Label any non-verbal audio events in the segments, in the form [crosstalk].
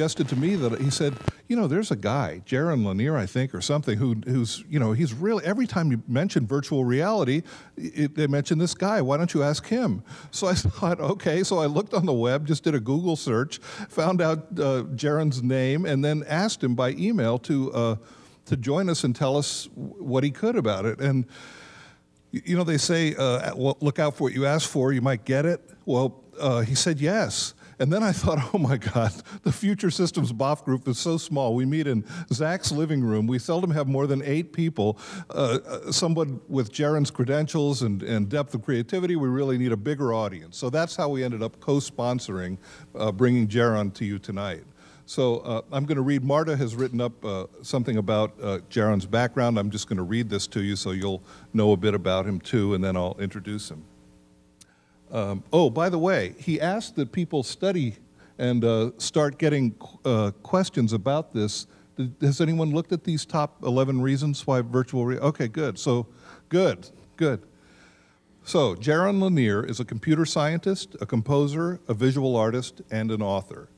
suggested to me that he said, you know, there's a guy, Jaron Lanier, I think, or something, who, who's, you know, he's really, every time you mention virtual reality, it, they mention this guy. Why don't you ask him? So I [laughs] thought, okay. So I looked on the web, just did a Google search, found out uh, Jaron's name, and then asked him by email to, uh, to join us and tell us what he could about it. And, you know, they say, uh, look out for what you ask for, you might get it. Well, uh, he said yes. And then I thought, [laughs] oh my God, the Future Systems BOF group is so small. We meet in Zach's living room. We seldom have more than eight people. Uh, uh, someone with Jaron's credentials and, and depth of creativity, we really need a bigger audience. So that's how we ended up co-sponsoring uh, bringing Jaron to you tonight. So uh, I'm going to read, Marta has written up uh, something about uh, Jaron's background. I'm just going to read this to you so you'll know a bit about him too, and then I'll introduce him. Um, oh, by the way, he asked that people study and uh, start getting uh, questions about this. Has anyone looked at these top 11 reasons why virtual reality? Okay, good. So, good, good. So, Jaron Lanier is a computer scientist, a composer, a visual artist, and an author.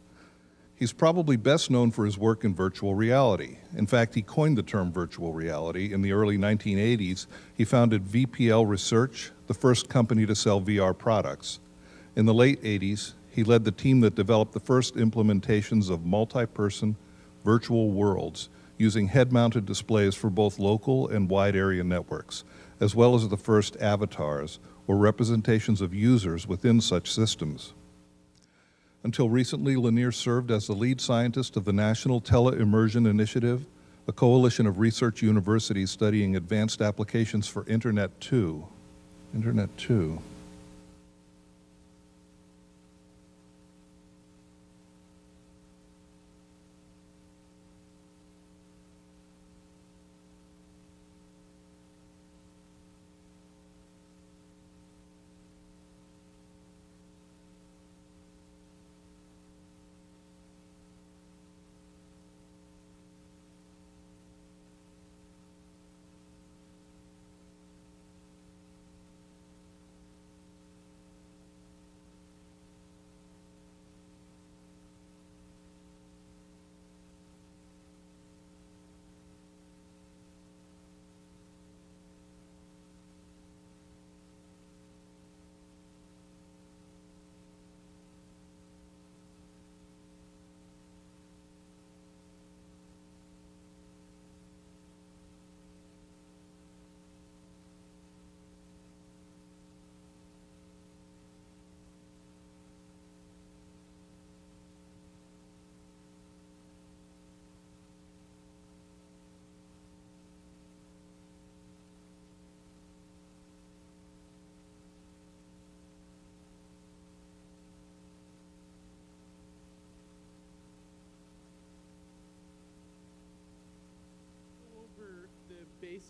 He's probably best known for his work in virtual reality. In fact, he coined the term virtual reality. In the early 1980s, he founded VPL Research, the first company to sell VR products. In the late 80s, he led the team that developed the first implementations of multi-person virtual worlds using head-mounted displays for both local and wide area networks, as well as the first avatars, or representations of users within such systems. Until recently, Lanier served as the lead scientist of the National Teleimmersion Initiative, a coalition of research universities studying advanced applications for Internet 2, Internet 2.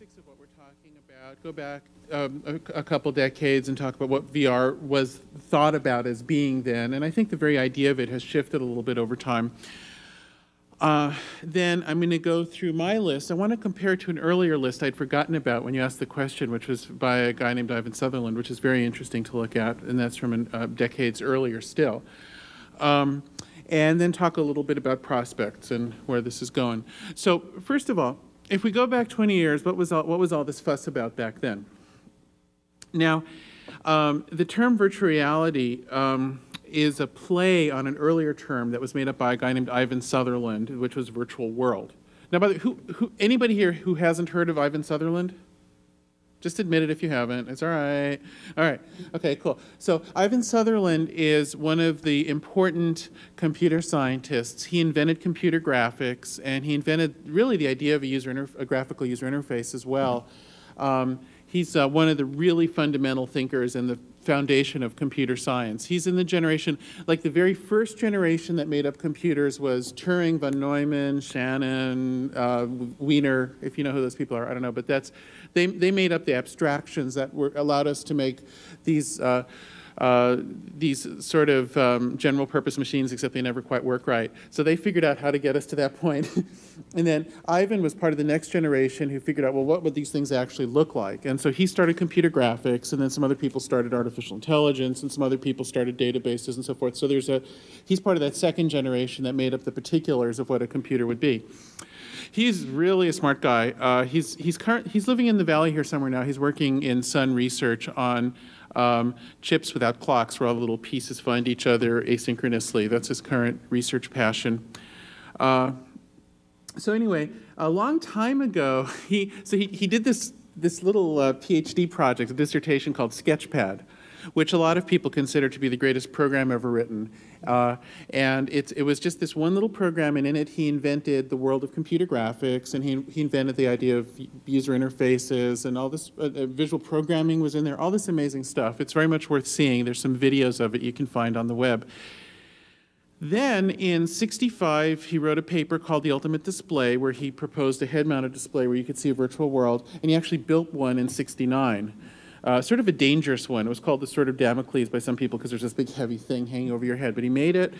Basics of what we're talking about, go back um, a, a, couple decades and talk about what VR was thought about as being then. And I think the very idea of it has shifted a little bit over time. Uh, then I'm going to go through my list. I want to compare to an earlier list I'd forgotten about when you asked the question, which was by a guy named Ivan Sutherland, which is very interesting to look at, and that's from uh, decades earlier still. Um, and then talk a little bit about prospects and where this is going. So first of all, if we go back 20 years, what was all, what was all this fuss about back then? Now, um, the term virtual reality um, is a play on an earlier term that was made up by a guy named Ivan Sutherland, which was virtual world. Now, by the who, who, anybody here who hasn't heard of Ivan Sutherland? Just admit it if you haven't. It's all right. All right. Okay, cool. So Ivan Sutherland is one of the important computer scientists. He invented computer graphics, and he invented really the idea of a, user a graphical user interface as well. Um, he's uh, one of the really fundamental thinkers in the foundation of computer science. He's in the generation, like the very first generation that made up computers was Turing, von Neumann, Shannon, uh, Wiener, if you know who those people are, I don't know, but that's, they, they made up the abstractions that were, allowed us to make these uh, uh, these sort of um, general purpose machines, except they never quite work right. So they figured out how to get us to that [laughs] point. and then Ivan was part of the next generation who figured out, well, what would these things actually look like? And so he started computer graphics, and then some other people started artificial intelligence, and some other people started databases and so forth. So there's a, he's part of that second generation that made up the particulars of what a computer would be. He's really a smart guy. Uh, he's, he's, current, he's living in the valley here somewhere now. He's working in Sun Research on um, chips without clocks, where all the little pieces find each other asynchronously. That's his current research passion. Uh, so anyway, a long time ago, [laughs] he so he, he did this this little uh, PhD project, a dissertation called Sketchpad, which a lot of people consider to be the greatest program ever written. Uh, and it, it was just this one little program, and in it he invented the world of computer graphics, and he, he invented the idea of user interfaces, and all this uh, uh, visual programming was in there, all this amazing stuff. It's very much worth seeing. There's some videos of it you can find on the web. Then in 65, he wrote a paper called The Ultimate Display, where he proposed a head mounted display where you could see a virtual world, and he actually built one in 69. Uh, sort of a dangerous one. It was called the Sword of Damocles by some people because there's this big heavy thing hanging over your head. But he made it,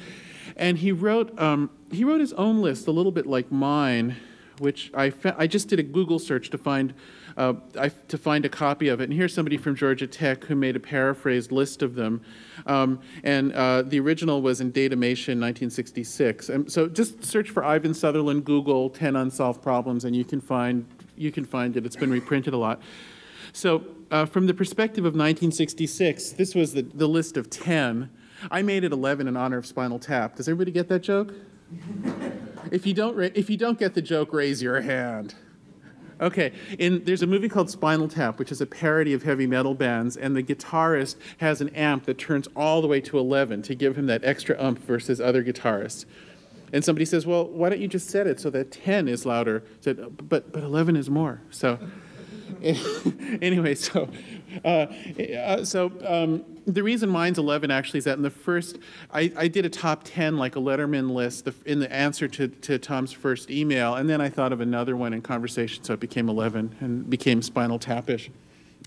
and he wrote um, he wrote his own list, a little bit like mine, which I I just did a Google search to find uh, I, to find a copy of it. And here's somebody from Georgia Tech who made a paraphrased list of them. Um, and uh, the original was in Datamation 1966. And so just search for Ivan Sutherland, Google 10 unsolved problems, and you can find you can find it. It's been reprinted a lot. So uh, from the perspective of 1966, this was the, the list of 10. I made it 11 in honor of Spinal Tap. Does everybody get that joke? [laughs] if, you don't, if you don't get the joke, raise your hand. Okay, in, there's a movie called Spinal Tap, which is a parody of heavy metal bands, and the guitarist has an amp that turns all the way to 11 to give him that extra ump versus other guitarists. And somebody says, well, why don't you just set it so that 10 is louder? said, but, but 11 is more. So [laughs] anyway, so uh, uh, so um, the reason mine's 11 actually is that in the first, I, I did a top 10 like a Letterman list in the answer to, to Tom's first email, and then I thought of another one in conversation, so it became 11 and became Spinal Tapish.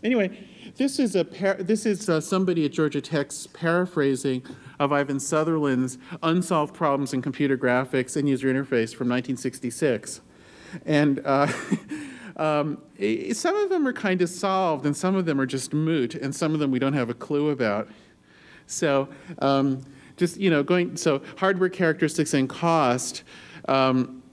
Anyway, this is a this is uh, somebody at Georgia Tech's paraphrasing of Ivan Sutherland's unsolved problems in computer graphics and user interface from 1966, and. Uh, [laughs] Um, some of them are kind of solved, and some of them are just moot, and some of them we don't have a clue about. So, um, just you know, going so hardware characteristics and cost um,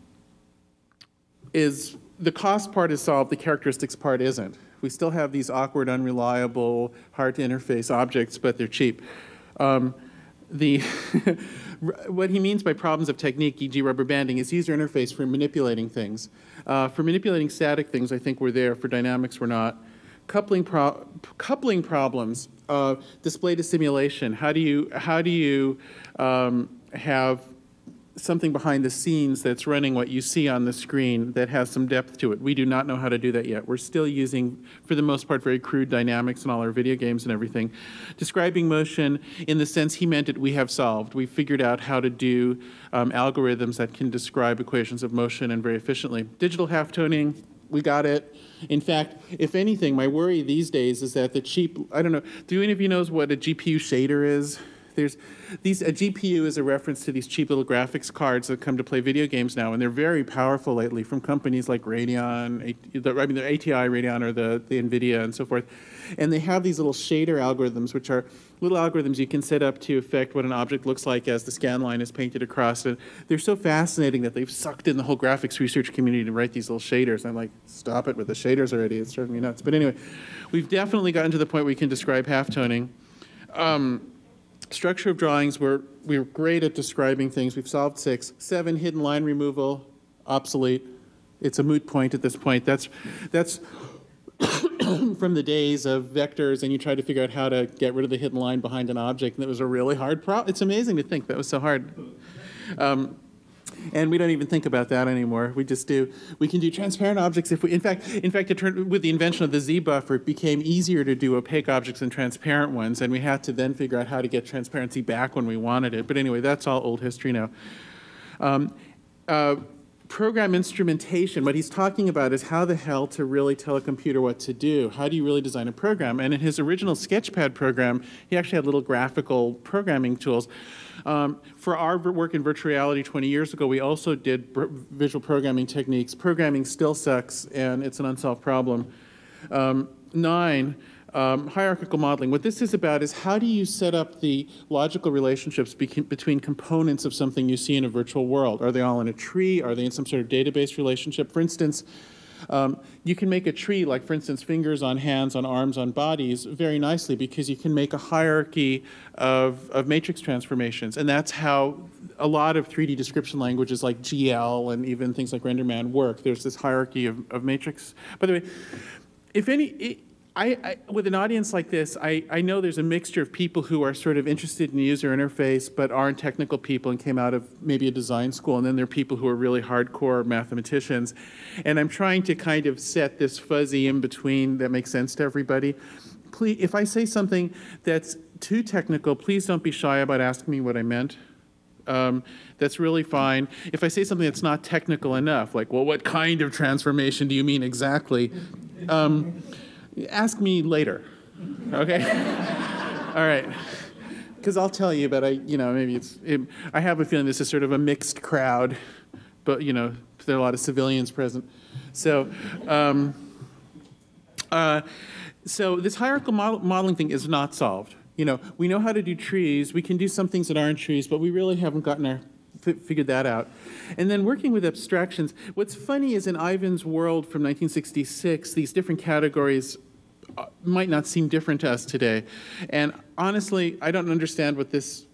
is the cost part is solved, the characteristics part isn't. We still have these awkward, unreliable, hard to interface objects, but they're cheap. Um, the [laughs] what he means by problems of technique, e.g., rubber banding, is user interface for manipulating things. Uh, for manipulating static things, I think we're there. For dynamics, we're not. Coupling, pro coupling problems, uh, display to simulation. How do you, how do you um, have something behind the scenes that's running what you see on the screen that has some depth to it. We do not know how to do that yet. We're still using, for the most part, very crude dynamics in all our video games and everything. Describing motion in the sense he meant it, we have solved. We figured out how to do um, algorithms that can describe equations of motion and very efficiently. Digital halftoning, we got it. In fact, if anything, my worry these days is that the cheap, I don't know, do any of you knows what a GPU shader is? There's these a GPU is a reference to these cheap little graphics cards that come to play video games now, and they're very powerful lately from companies like Radeon, I mean the ATI, Radeon, or the, the NVIDIA, and so forth. And they have these little shader algorithms, which are little algorithms you can set up to affect what an object looks like as the scan line is painted across it. They're so fascinating that they've sucked in the whole graphics research community to write these little shaders. I'm like, stop it with the shaders already. It's driving me nuts. But anyway, we've definitely gotten to the point where we can describe halftoning. Um, Structure of drawings, we're, we're great at describing things. We've solved six. Seven, hidden line removal, obsolete. It's a moot point at this point. That's, that's [coughs] from the days of vectors, and you try to figure out how to get rid of the hidden line behind an object, and it was a really hard problem. It's amazing to think that was so hard. Um, and we don't even think about that anymore. We just do. We can do transparent objects if we. In fact, in fact, it turned, with the invention of the Z buffer, it became easier to do opaque objects than transparent ones, and we had to then figure out how to get transparency back when we wanted it. But anyway, that's all old history now. Um, uh, program instrumentation, what he's talking about is how the hell to really tell a computer what to do. How do you really design a program? And in his original Sketchpad program, he actually had little graphical programming tools. Um, for our work in virtual reality 20 years ago, we also did visual programming techniques. Programming still sucks, and it's an unsolved problem. Um, nine, um, hierarchical modeling. What this is about is how do you set up the logical relationships between components of something you see in a virtual world? Are they all in a tree? Are they in some sort of database relationship? For instance, um, you can make a tree, like for instance, fingers on hands, on arms, on bodies, very nicely because you can make a hierarchy of, of matrix transformations. And that's how a lot of 3D description languages like GL and even things like RenderMan work. There's this hierarchy of, of matrix. By the way, if any, I, I, with an audience like this, I, I know there's a mixture of people who are sort of interested in user interface but aren't technical people and came out of maybe a design school, and then there are people who are really hardcore mathematicians. And I'm trying to kind of set this fuzzy in between that makes sense to everybody. Please, if I say something that's too technical, please don't be shy about asking me what I meant. Um, that's really fine. If I say something that's not technical enough, like, well, what kind of transformation do you mean exactly? Um, Ask me later, okay? [laughs] All right. Because I'll tell you, but I, you know, maybe it's, it, I have a feeling this is sort of a mixed crowd, but, you know, there are a lot of civilians present. So, um, uh, so this hierarchical model modeling thing is not solved. You know, we know how to do trees. We can do some things that aren't trees, but we really haven't gotten our figured that out. And then working with abstractions, what's funny is in Ivan's world from 1966, these different categories uh, might not seem different to us today. And honestly, I don't understand what this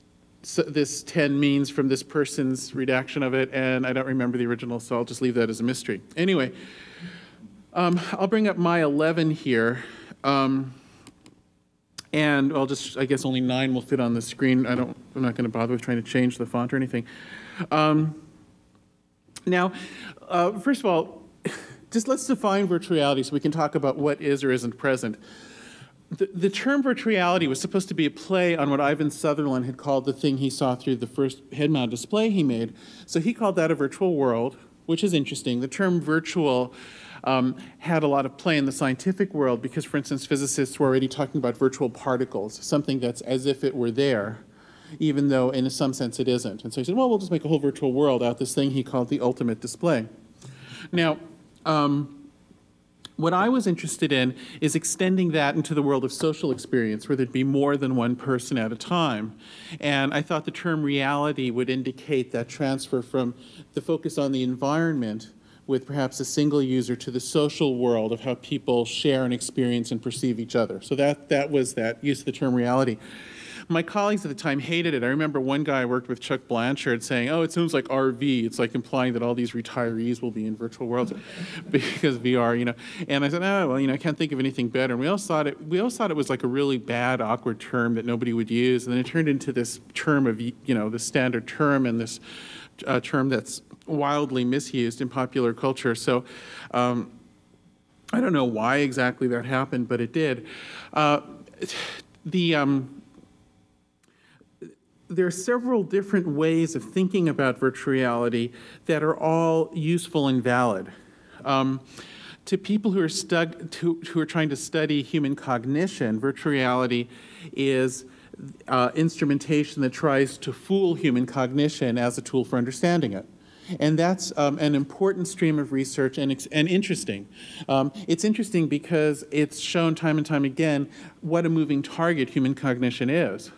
this 10 means from this person's redaction of it, and I don't remember the original, so I'll just leave that as a mystery. Anyway, um, I'll bring up my 11 here. Um, and I'll just, I guess only nine will fit on the screen. I don't, I'm not going to bother with trying to change the font or anything. Um, now, uh, first of all, [laughs] just let's define virtual reality so we can talk about what is or isn't present. The, the term virtual reality was supposed to be a play on what Ivan Sutherland had called the thing he saw through the first head-mounted display he made. So he called that a virtual world, which is interesting. The term virtual um, had a lot of play in the scientific world because, for instance, physicists were already talking about virtual particles, something that's as if it were there, even though in some sense it isn't. And so he said, well, we'll just make a whole virtual world out this thing he called the ultimate display. Now, um, what I was interested in is extending that into the world of social experience where there'd be more than one person at a time. And I thought the term reality would indicate that transfer from the focus on the environment with perhaps a single user to the social world of how people share and experience and perceive each other. So that, that was that use of the term reality. My colleagues at the time hated it. I remember one guy I worked with, Chuck Blanchard, saying, oh, it sounds like RV. It's like implying that all these retirees will be in virtual worlds [laughs] because VR, you know. And I said, oh, well, you know, I can't think of anything better. And we all thought it, we all thought it was like a really bad, awkward term that nobody would use. And then it turned into this term of, you know, the standard term and this uh, term that's wildly misused in popular culture. So um, I don't know why exactly that happened, but it did. Uh, the, um, there are several different ways of thinking about virtual reality that are all useful and valid. Um, to people who are, to, who are trying to study human cognition, virtual reality is uh, instrumentation that tries to fool human cognition as a tool for understanding it. And that's um, an important stream of research and, and interesting. Um, it's interesting because it's shown time and time again what a moving target human cognition is.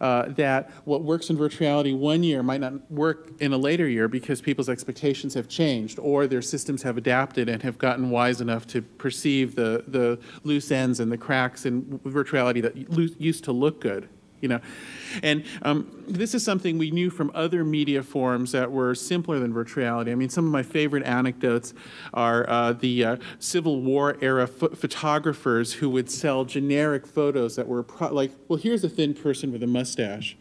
Uh, that what works in virtual reality one year might not work in a later year because people's expectations have changed or their systems have adapted and have gotten wise enough to perceive the, the loose ends and the cracks in virtual reality that used to look good you know. And um, this is something we knew from other media forms that were simpler than virtual reality. I mean, some of my favorite anecdotes are uh, the uh, Civil War era photographers who would sell generic photos that were like, well, here's a thin person with a mustache.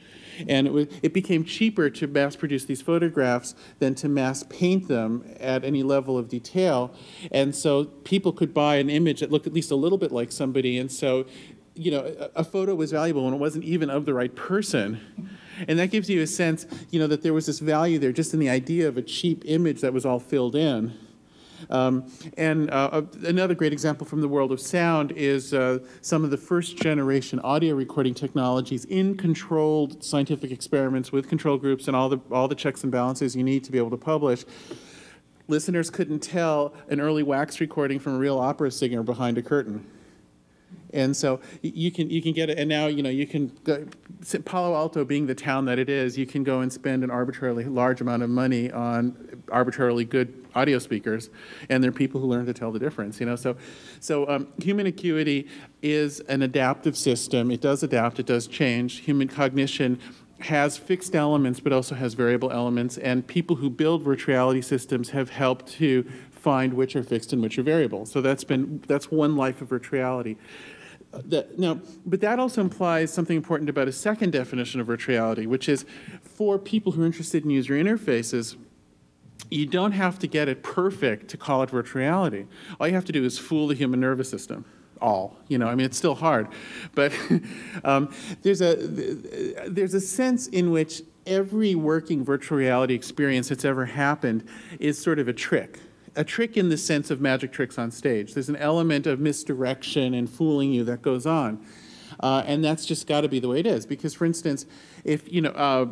And it, it became cheaper to mass produce these photographs than to mass paint them at any level of detail. And so people could buy an image that looked at least a little bit like somebody. And so you know, a, a photo was valuable when it wasn't even of the right person. And that gives you a sense, you know, that there was this value there just in the idea of a cheap image that was all filled in. Um, and uh, another great example from the world of sound is uh, some of the first generation audio recording technologies in controlled scientific experiments with control groups and all the, all the checks and balances you need to be able to publish. Listeners couldn't tell an early wax recording from a real opera singer behind a curtain. And so you can you can get it, and now you know you can go, Palo Alto being the town that it is, you can go and spend an arbitrarily large amount of money on arbitrarily good audio speakers, and there are people who learn to tell the difference. You know, so so um, human acuity is an adaptive system. It does adapt. It does change. Human cognition has fixed elements, but also has variable elements, and people who build virtuality systems have helped to find which are fixed and which are variable. So that's been that's one life of virtuality. Now, but that also implies something important about a second definition of virtual reality, which is for people who are interested in user interfaces, you don't have to get it perfect to call it virtual reality. All you have to do is fool the human nervous system. All, you know, I mean, it's still hard. But [laughs] um, there's, a, there's a sense in which every working virtual reality experience that's ever happened is sort of a trick a trick in the sense of magic tricks on stage. There's an element of misdirection and fooling you that goes on. Uh, and that's just got to be the way it is. Because, for instance, if, you know, uh,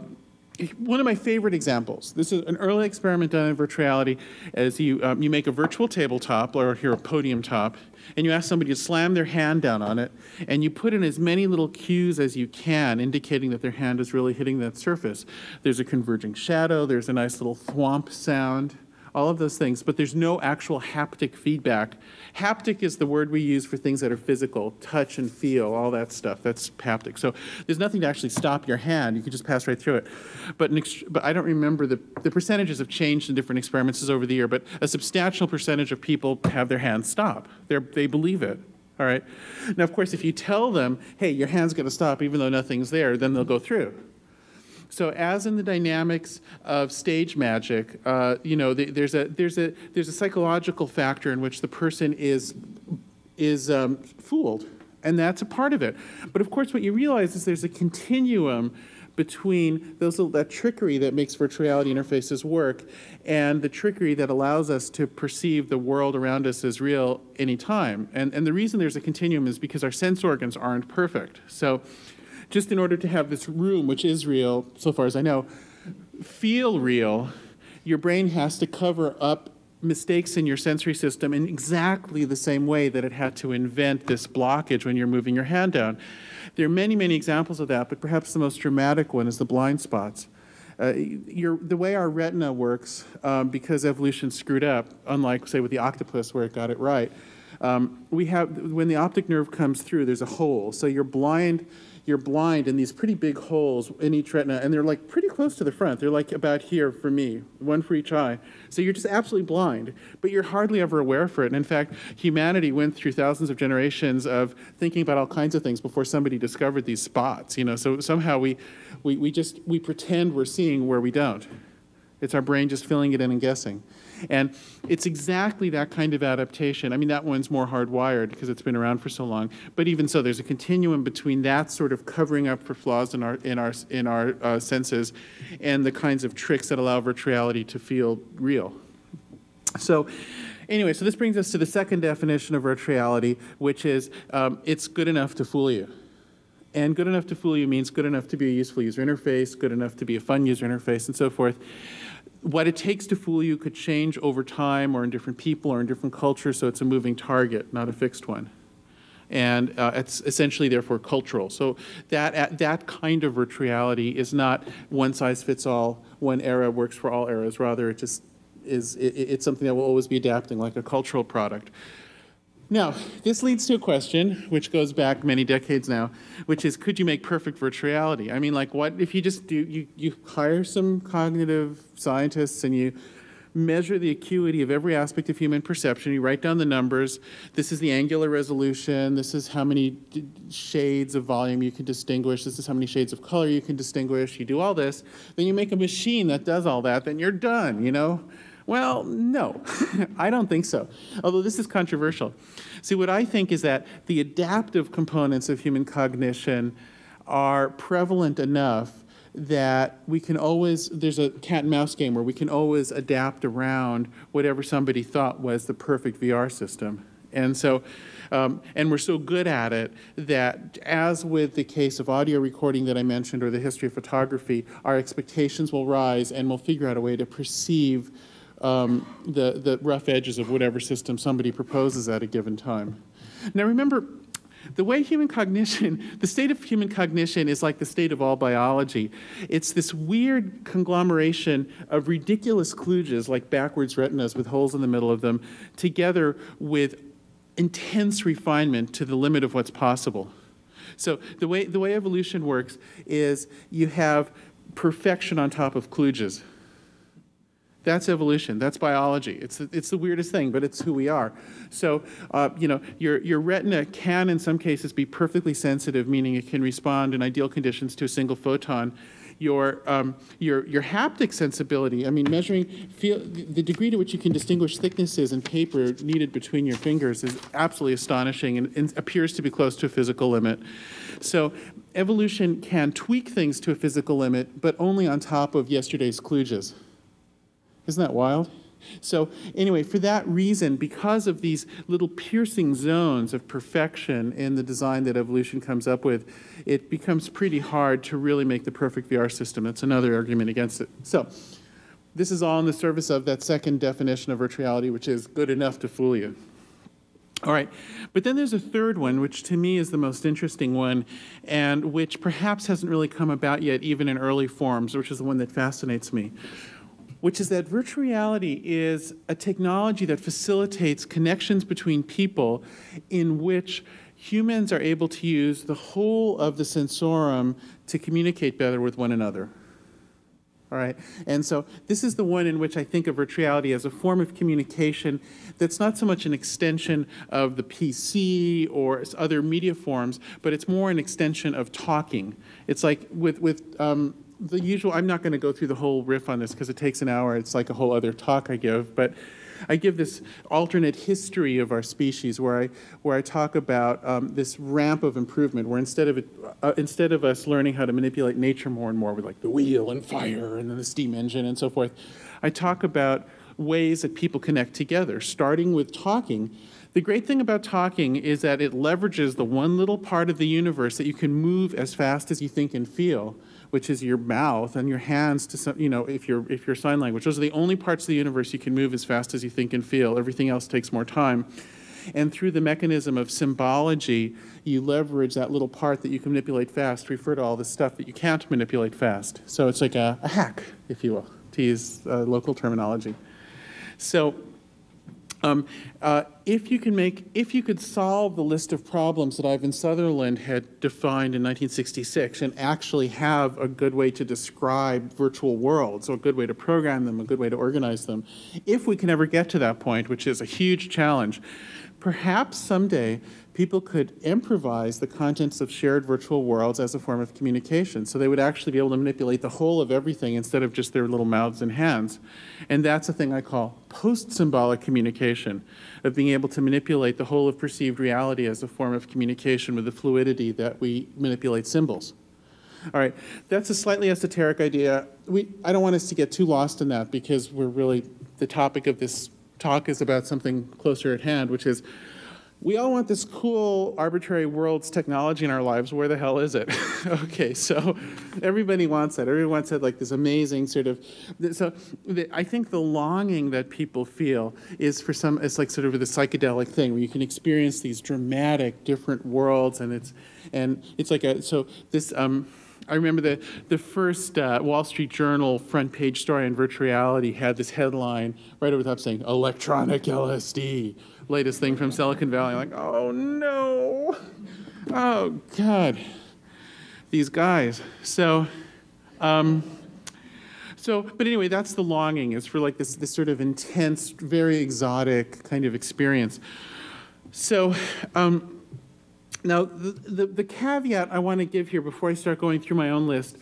one of my favorite examples, this is an early experiment done in virtuality, as you, um, you make a virtual tabletop or here a podium top, and you ask somebody to slam their hand down on it, and you put in as many little cues as you can, indicating that their hand is really hitting that surface. There's a converging shadow, there's a nice little thwomp sound, all of those things, but there's no actual haptic feedback. Haptic is the word we use for things that are physical, touch and feel, all that stuff. That's haptic. So there's nothing to actually stop your hand. You can just pass right through it. But, but I don't remember the, the percentages have changed in different experiments over the year, but a substantial percentage of people have their hands stop. They're, they believe it. All right. Now, of course, if you tell them, hey, your hand's going to stop even though nothing's there, then they'll go through. So as in the dynamics of stage magic, uh, you know, the, there's a there's a there's a psychological factor in which the person is is um, fooled, and that's a part of it. But of course, what you realize is there's a continuum between those that trickery that makes virtual reality interfaces work and the trickery that allows us to perceive the world around us as real anytime. And, and the reason there's a continuum is because our sense organs aren't perfect. So just in order to have this room, which is real, so far as I know, feel real, your brain has to cover up mistakes in your sensory system in exactly the same way that it had to invent this blockage when you're moving your hand down. There are many, many examples of that, but perhaps the most dramatic one is the blind spots. Uh, the way our retina works, um, because evolution screwed up, unlike, say, with the octopus where it got it right, um, we have, when the optic nerve comes through, there's a hole. So you're blind you're blind in these pretty big holes in each retina, and they're like pretty close to the front. They're like about here for me, one for each eye. So you're just absolutely blind, but you're hardly ever aware for it. And in fact, humanity went through thousands of generations of thinking about all kinds of things before somebody discovered these spots. You know, so somehow we, we, we just we pretend we're seeing where we don't. It's our brain just filling it in and guessing. And it's exactly that kind of adaptation. I mean, that one's more hardwired because it's been around for so long. But even so, there's a continuum between that sort of covering up for flaws in our in our in our uh, senses, and the kinds of tricks that allow virtual reality to feel real. So. Anyway, so this brings us to the second definition of virtual reality, which is um, it's good enough to fool you. And good enough to fool you means good enough to be a useful user interface, good enough to be a fun user interface, and so forth what it takes to fool you could change over time or in different people or in different cultures, so it's a moving target, not a fixed one. And uh, it's essentially, therefore, cultural. So that, that kind of virtual reality is not one size fits all, one era works for all eras. Rather, it just is, it, it's something that will always be adapting, like a cultural product. Now, this leads to a question which goes back many decades now, which is could you make perfect virtual reality? I mean, like, what if you just do, you, you hire some cognitive scientists and you measure the acuity of every aspect of human perception. You write down the numbers. This is the angular resolution. This is how many shades of volume you can distinguish. This is how many shades of color you can distinguish. You do all this. Then you make a machine that does all that. Then you're done, you know? Well, no, [laughs] I don't think so. Although this is controversial. See, what I think is that the adaptive components of human cognition are prevalent enough that we can always, there's a cat and mouse game where we can always adapt around whatever somebody thought was the perfect VR system. And so, um, and we're so good at it that, as with the case of audio recording that I mentioned or the history of photography, our expectations will rise and we'll figure out a way to perceive um, the, the rough edges of whatever system somebody proposes at a given time. Now, remember, the way human cognition, [laughs] the state of human cognition is like the state of all biology. It's this weird conglomeration of ridiculous kludges, like backwards retinas with holes in the middle of them, together with intense refinement to the limit of what's possible. So the way, the way evolution works is you have perfection on top of kludges. That's evolution. That's biology. It's, it's the weirdest thing, but it's who we are. So, uh, you know, your, your retina can, in some cases, be perfectly sensitive, meaning it can respond in ideal conditions to a single photon. Your, um, your, your haptic sensibility, I mean, measuring feel, the degree to which you can distinguish thicknesses in paper needed between your fingers is absolutely astonishing and, and appears to be close to a physical limit. So, evolution can tweak things to a physical limit, but only on top of yesterday's kludges. Isn't that wild? So, anyway, for that reason, because of these little piercing zones of perfection in the design that evolution comes up with, it becomes pretty hard to really make the perfect VR system. That's another argument against it. So, this is all in the service of that second definition of virtual reality, which is good enough to fool you. All right, but then there's a third one, which to me is the most interesting one, and which perhaps hasn't really come about yet, even in early forms, which is the one that fascinates me which is that virtual reality is a technology that facilitates connections between people in which humans are able to use the whole of the sensorium to communicate better with one another. All right, and so this is the one in which I think of virtual reality as a form of communication that's not so much an extension of the PC or other media forms, but it's more an extension of talking. It's like with, with um, the usual, I'm not going to go through the whole riff on this because it takes an hour. It's like a whole other talk I give. But I give this alternate history of our species where I, where I talk about um, this ramp of improvement where instead of, it, uh, instead of us learning how to manipulate nature more and more with like the wheel and fire and then the steam engine and so forth, I talk about ways that people connect together, starting with talking. The great thing about talking is that it leverages the one little part of the universe that you can move as fast as you think and feel which is your mouth and your hands to some, you know, if you're, if you're sign language. Those are the only parts of the universe you can move as fast as you think and feel. Everything else takes more time. And through the mechanism of symbology, you leverage that little part that you can manipulate fast refer to all the stuff that you can't manipulate fast. So it's like a, a hack, if you will, to use uh, local terminology. So um, uh, if you can make, if you could solve the list of problems that Ivan Sutherland had defined in 1966 and actually have a good way to describe virtual worlds, or a good way to program them, a good way to organize them, if we can ever get to that point, which is a huge challenge, perhaps someday people could improvise the contents of shared virtual worlds as a form of communication. So they would actually be able to manipulate the whole of everything instead of just their little mouths and hands. And that's a thing I call post-symbolic communication, of being able to manipulate the whole of perceived reality as a form of communication with the fluidity that we manipulate symbols. All right, that's a slightly esoteric idea. We, I don't want us to get too lost in that because we're really, the topic of this talk is about something closer at hand, which is we all want this cool arbitrary world's technology in our lives. Where the hell is it? [laughs] okay, so everybody wants that. Everyone wants that, like this amazing sort of. So I think the longing that people feel is for some. It's like sort of the psychedelic thing where you can experience these dramatic, different worlds, and it's and it's like a. So this. Um, I remember the, the first uh, Wall Street Journal front page story on virtual reality had this headline right over the top saying, Electronic LSD latest thing from Silicon Valley. Like, oh no, oh God, these guys. So, um, so, but anyway, that's the longing is for like this, this sort of intense, very exotic kind of experience. So, um, now the, the, the caveat I want to give here before I start going through my own list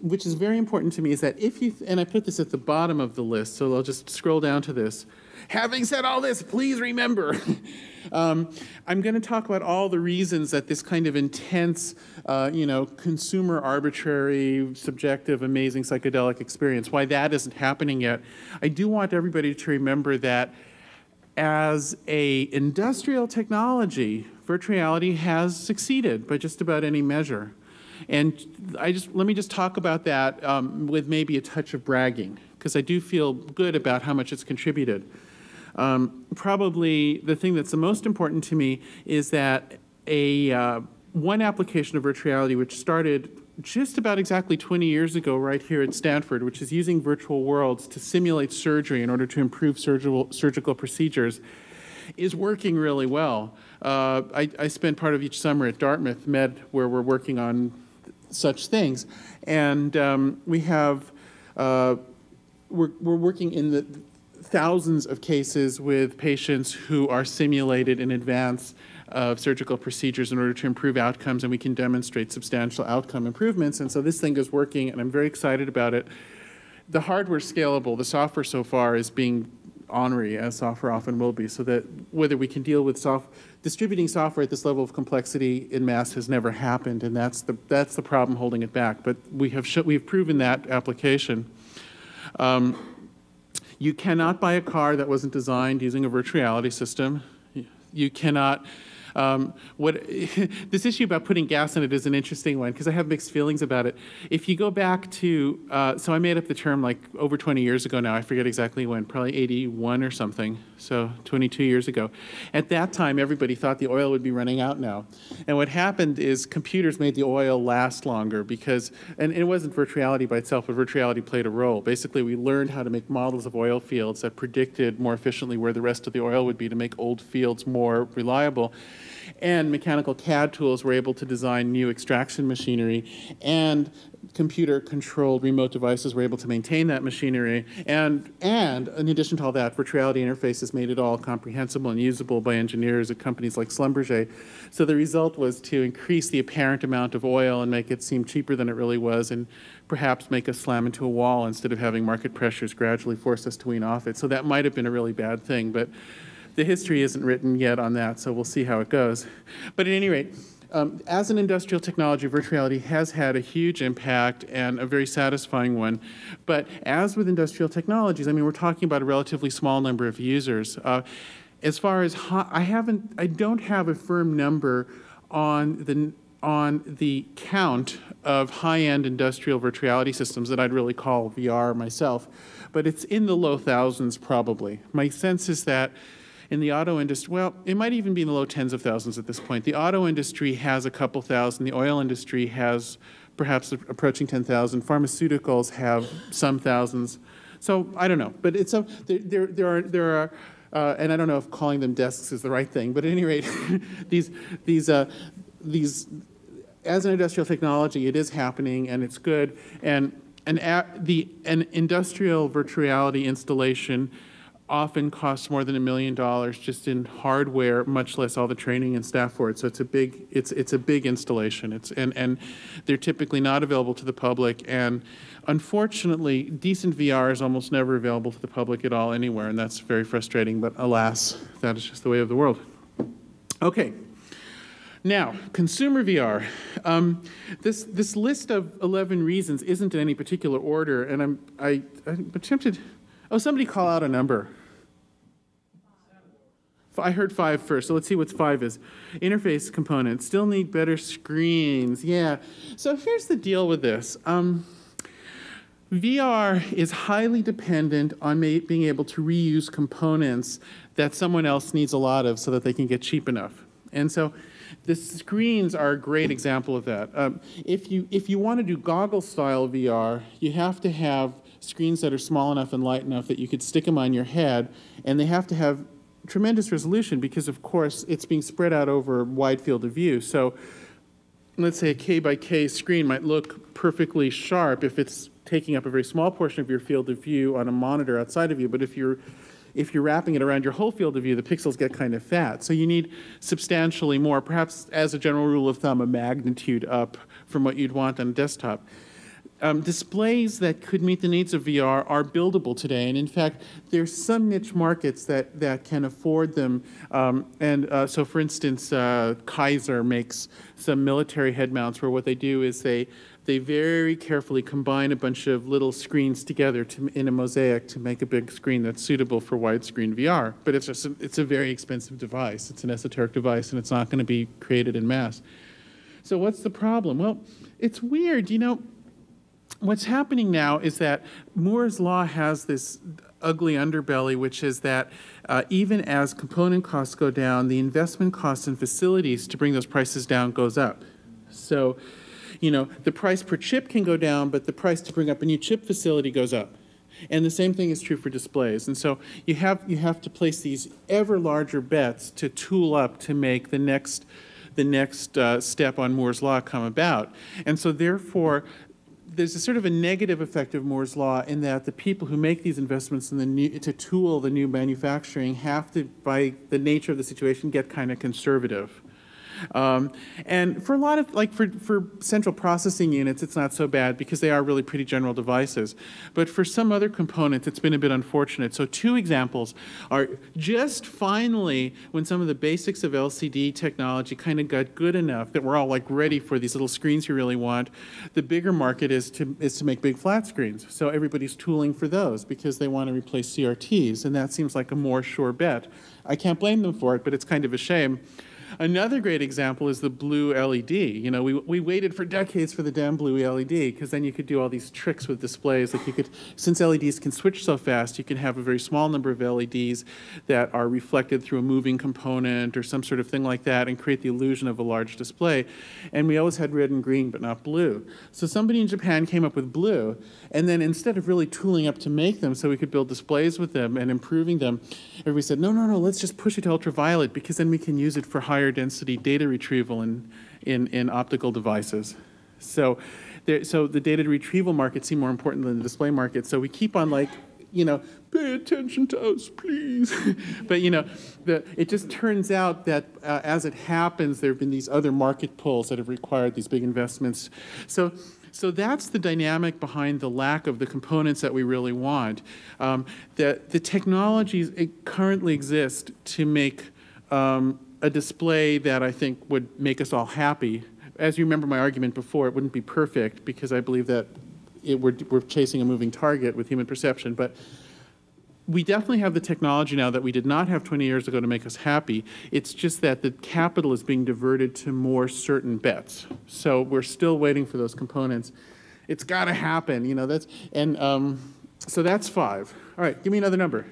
which is very important to me, is that if you, and I put this at the bottom of the list, so I'll just scroll down to this. Having said all this, please remember. [laughs] um, I'm going to talk about all the reasons that this kind of intense, uh, you know, consumer arbitrary, subjective, amazing psychedelic experience, why that isn't happening yet. I do want everybody to remember that as a industrial technology, virtual reality has succeeded by just about any measure. And I just let me just talk about that um, with maybe a touch of bragging, because I do feel good about how much it's contributed. Um, probably the thing that's the most important to me is that a uh, one application of virtual reality, which started just about exactly 20 years ago right here at Stanford, which is using virtual worlds to simulate surgery in order to improve surgical, surgical procedures, is working really well. Uh, I, I spent part of each summer at Dartmouth Med where we're working on such things. And um, we have, uh, we're, we're working in the thousands of cases with patients who are simulated in advance of surgical procedures in order to improve outcomes, and we can demonstrate substantial outcome improvements. And so this thing is working, and I'm very excited about it. The hardware scalable, the software so far is being ornery, as software often will be, so that whether we can deal with soft, distributing software at this level of complexity in mass has never happened, and that's the, that's the problem holding it back. But we have, we've proven that application. Um, you cannot buy a car that wasn't designed using a virtual reality system. You cannot um, what [laughs] this issue about putting gas in it is an interesting one because I have mixed feelings about it. If you go back to, uh, so I made up the term like over 20 years ago now. I forget exactly when, probably 81 or something. So 22 years ago. At that time, everybody thought the oil would be running out now. And what happened is computers made the oil last longer because, and it wasn't virtual reality by itself, but virtual reality played a role. Basically, we learned how to make models of oil fields that predicted more efficiently where the rest of the oil would be to make old fields more reliable and mechanical CAD tools were able to design new extraction machinery, and computer controlled remote devices were able to maintain that machinery. And, and in addition to all that, virtual reality interfaces made it all comprehensible and usable by engineers at companies like Schlumberger. So the result was to increase the apparent amount of oil and make it seem cheaper than it really was, and perhaps make us slam into a wall instead of having market pressures gradually force us to wean off it. So that might have been a really bad thing. But the history isn't written yet on that, so we'll see how it goes. But at any rate, um, as an industrial technology, virtual reality has had a huge impact and a very satisfying one. But as with industrial technologies, I mean, we're talking about a relatively small number of users. Uh, as far as I haven't, I don't have a firm number on the on the count of high-end industrial virtual reality systems that I'd really call VR myself, but it's in the low thousands probably. My sense is that in the auto industry, well, it might even be in the low tens of thousands at this point. The auto industry has a couple thousand. The oil industry has perhaps approaching 10,000. Pharmaceuticals have some thousands. So I don't know, but it's a there. There are there are. Uh, and I don't know if calling them desks is the right thing, but at any rate, [laughs] these these uh, these as an industrial technology, it is happening and it's good. And and the an industrial virtual reality installation often costs more than a million dollars just in hardware, much less all the training and staff for it. So it's a big it's it's a big installation. It's and and they're typically not available to the public. And unfortunately, decent VR is almost never available to the public at all anywhere, and that's very frustrating. But alas, that is just the way of the world. Okay. Now, consumer VR. Um, this this list of 11 reasons isn't in any particular order, and I'm I, I'm tempted Oh, somebody call out a number. I heard five first, so let's see what five is. Interface components still need better screens. Yeah. So here's the deal with this. Um, VR is highly dependent on being able to reuse components that someone else needs a lot of so that they can get cheap enough. And so the screens are a great example of that. Um, if, you, if you want to do goggle style VR, you have to have screens that are small enough and light enough that you could stick them on your head, and they have to have tremendous resolution because, of course, it's being spread out over a wide field of view. So let's say a K by K screen might look perfectly sharp if it's taking up a very small portion of your field of view on a monitor outside of you, but if you're if you're wrapping it around your whole field of view, the pixels get kind of fat. So you need substantially more, perhaps as a general rule of thumb, a magnitude up from what you'd want on a desktop um, displays that could meet the needs of VR are buildable today. And in fact, there's some niche markets that, that can afford them. Um, and uh, so, for instance, uh, Kaiser makes some military head mounts where what they do is they, they very carefully combine a bunch of little screens together to, in a mosaic to make a big screen that's suitable for widescreen VR. But it's, just a, it's a very expensive device. It's an esoteric device, and it's not going to be created in mass. So what's the problem? Well, it's weird. You know, what's happening now is that Moore's law has this ugly underbelly, which is that uh, even as component costs go down, the investment costs in facilities to bring those prices down goes up. So, you know, the price per chip can go down, but the price to bring up a new chip facility goes up. And the same thing is true for displays. And so you have, you have to place these ever larger bets to tool up to make the next the next uh, step on Moore's law come about. And so therefore, there's a sort of a negative effect of Moore's law in that the people who make these investments in the new, to tool the new manufacturing have to, by the nature of the situation, get kind of conservative. Um, and for a lot of, like for, for central processing units, it's not so bad because they are really pretty general devices. But for some other components, it's been a bit unfortunate. So two examples are just finally when some of the basics of LCD technology kind of got good enough that we're all like ready for these little screens you really want, the bigger market is to, is to make big flat screens. So everybody's tooling for those because they want to replace CRTs, and that seems like a more sure bet. I can't blame them for it, but it's kind of a shame. Another great example is the blue LED. You know, we, we waited for decades for the damn blue LED because then you could do all these tricks with displays. Like you could, since LEDs can switch so fast, you can have a very small number of LEDs that are reflected through a moving component or some sort of thing like that and create the illusion of a large display. And we always had red and green, but not blue. So somebody in Japan came up with blue, and then instead of really tooling up to make them so we could build displays with them and improving them, everybody said, no, no, no, let's just push it to ultraviolet because then we can use it for higher density data retrieval in, in, in optical devices. So, there, so the data retrieval market seemed more important than the display market. So we keep on like, you know, pay attention to us, please. [laughs] but you know, the, it just turns out that uh, as it happens, there have been these other market pulls that have required these big investments. So so that's the dynamic behind the lack of the components that we really want. Um, the, the technologies currently exist to make um, a display that I think would make us all happy. As you remember my argument before, it wouldn't be perfect because I believe that it, we're, we're chasing a moving target with human perception. But we definitely have the technology now that we did not have 20 years ago to make us happy. It's just that the capital is being diverted to more certain bets. So we're still waiting for those components. It's got to happen, you know. That's and um, so that's five. All right, give me another number.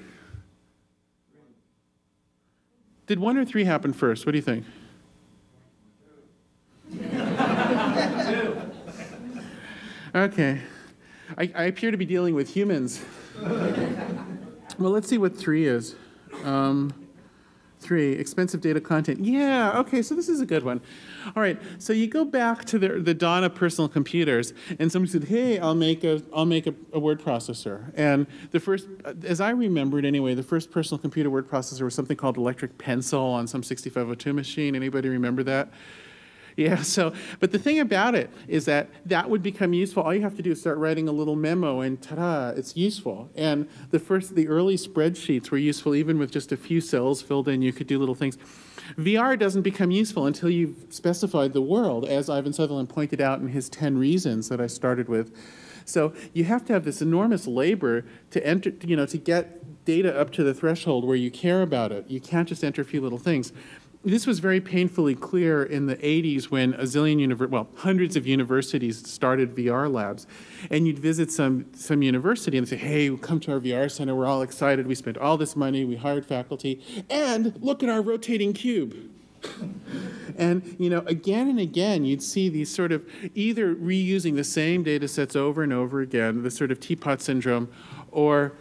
Did one or three happen first? What do you think? Two. [laughs] okay. I, I appear to be dealing with humans. [laughs] Well, let's see what three is. Um, three, expensive data content. Yeah, okay, so this is a good one. All right, so you go back to the, the dawn of personal computers, and somebody said, hey, I'll make, a, I'll make a, a word processor. And the first, as I remember it anyway, the first personal computer word processor was something called Electric Pencil on some 6502 machine. Anybody remember that? [laughs] Yeah, so, but the thing about it is that that would become useful. All you have to do is start writing a little memo and ta-da, it's useful. And the first, the early spreadsheets were useful even with just a few cells filled in, you could do little things. VR doesn't become useful until you've specified the world, as Ivan Sutherland pointed out in his 10 reasons that I started with. So you have to have this enormous labor to enter, you know, to get data up to the threshold where you care about it. You can't just enter a few little things this was very painfully clear in the 80s when a zillion, well, hundreds of universities started VR labs. And you'd visit some, some university and say, hey, come to our VR center. We're all excited. We spent all this money. We hired faculty. And look at our rotating cube. and you know, again and again, you'd see these sort of either reusing the same data sets over and over again, the sort of teapot syndrome, or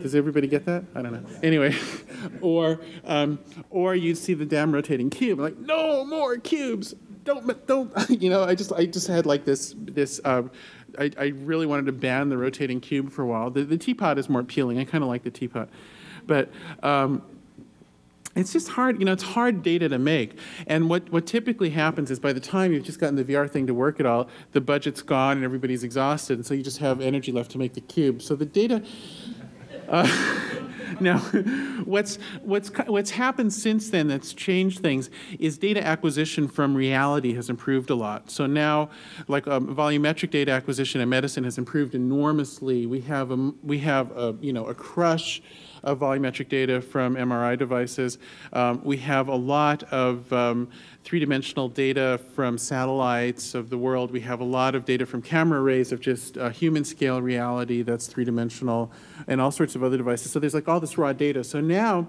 does everybody get that? I don't know. Anyway, [laughs] or um, or you see the damn rotating cube, like no more cubes. Don't don't [laughs] you know? I just I just had like this this. Um, I, I really wanted to ban the rotating cube for a while. The, the teapot is more appealing. I kind of like the teapot, but um, it's just hard, you know, it's hard data to make. And what, what typically happens is by the time you've just gotten the VR thing to work at all, the budget's gone and everybody's exhausted, and so you just have energy left to make the cube. So the data. [laughs] Uh, now, what's, what's, what's happened since then that's changed things is data acquisition from reality has improved a lot. So now, like um, volumetric data acquisition in medicine has improved enormously. We have a, we have a, you know, a crush of volumetric data from MRI devices. Um, we have a lot of um, three-dimensional data from satellites of the world. We have a lot of data from camera arrays of just uh, human scale reality that's three-dimensional and all sorts of other devices. So there's like all this raw data. So now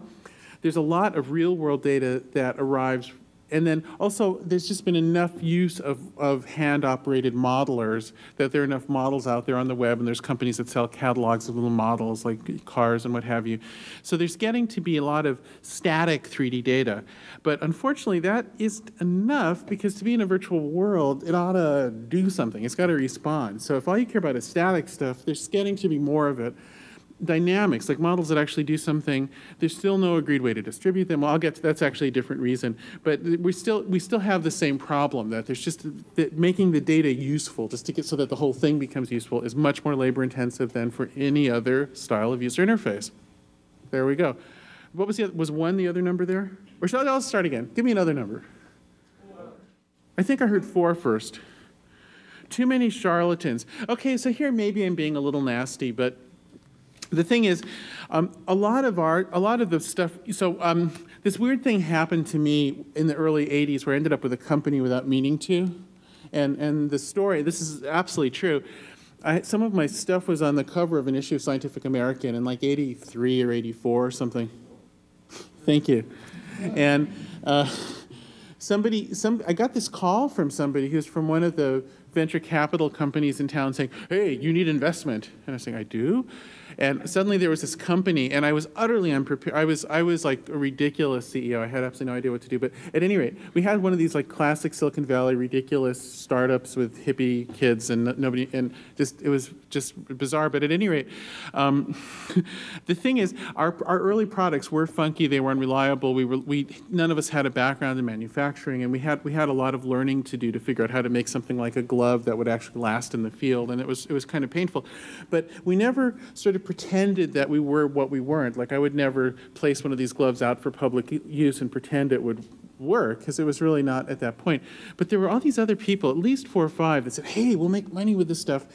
there's a lot of real world data that arrives and then also, there's just been enough use of, of hand-operated modelers that there are enough models out there on the web, and there's companies that sell catalogs of little models, like cars and what have you. So there's getting to be a lot of static 3D data. But unfortunately, that isn't enough, because to be in a virtual world, it ought to do something. It's got to respond. So if all you care about is static stuff, there's getting to be more of it dynamics, like models that actually do something, there's still no agreed way to distribute them. Well, I'll get to, that's actually a different reason. But we still, we still have the same problem that there's just that making the data useful, just to get so that the whole thing becomes useful, is much more labor intensive than for any other style of user interface. There we go. What was the was one the other number there? Or shall I, I'll start again. Give me another number. I think I heard four first. Too many charlatans. Okay, so here maybe I'm being a little nasty, but the thing is, um, a lot of art, a lot of the stuff, so um, this weird thing happened to me in the early 80s where I ended up with a company without meaning to. And, and the story, this is absolutely true. I, some of my stuff was on the cover of an issue of Scientific American in like 83 or 84 or something. Thank you. And uh, somebody, some, I got this call from somebody who's from one of the venture capital companies in town saying, hey, you need investment. And I was saying, I do? And suddenly there was this company, and I was utterly unprepared. I was, I was like a ridiculous CEO. I had absolutely no idea what to do. But at any rate, we had one of these like classic Silicon Valley ridiculous startups with hippie kids, and nobody, and just it was just bizarre. But at any rate, um, [laughs] the thing is, our, our early products were funky. They were unreliable. We were, we, none of us had a background in manufacturing, and we had, we had a lot of learning to do to figure out how to make something like a glove that would actually last in the field, and it was, it was kind of painful. But we never sort of pretended that we were what we weren't. Like I would never place one of these gloves out for public use and pretend it would work because it was really not at that point. But there were all these other people, at least four or five, that said, "Hey, we'll make money with this stuff."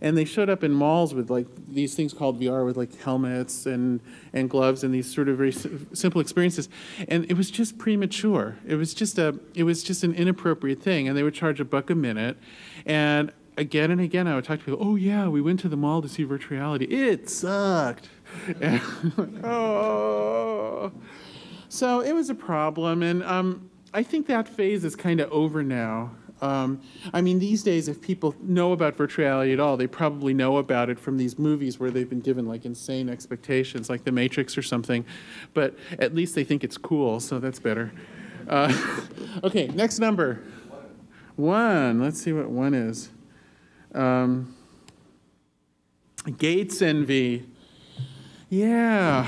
And they showed up in malls with like these things called VR with like helmets and, and gloves and these sort of very simple experiences. And it was just premature. It was just a it was just an inappropriate thing. And they would charge a buck a minute. And again and again, I would talk to people, oh, yeah, we went to the mall to see virtual reality. It sucked. [laughs] oh. So it was a problem. And um, I think that phase is kind of over now. Um, I mean, these days, if people know about virtual reality at all, they probably know about it from these movies where they've been given like insane expectations, like The Matrix or something. But at least they think it's cool, so that's better. Uh, [laughs] okay, next number. One. Let's see what one is. Um, Gates envy. Yeah,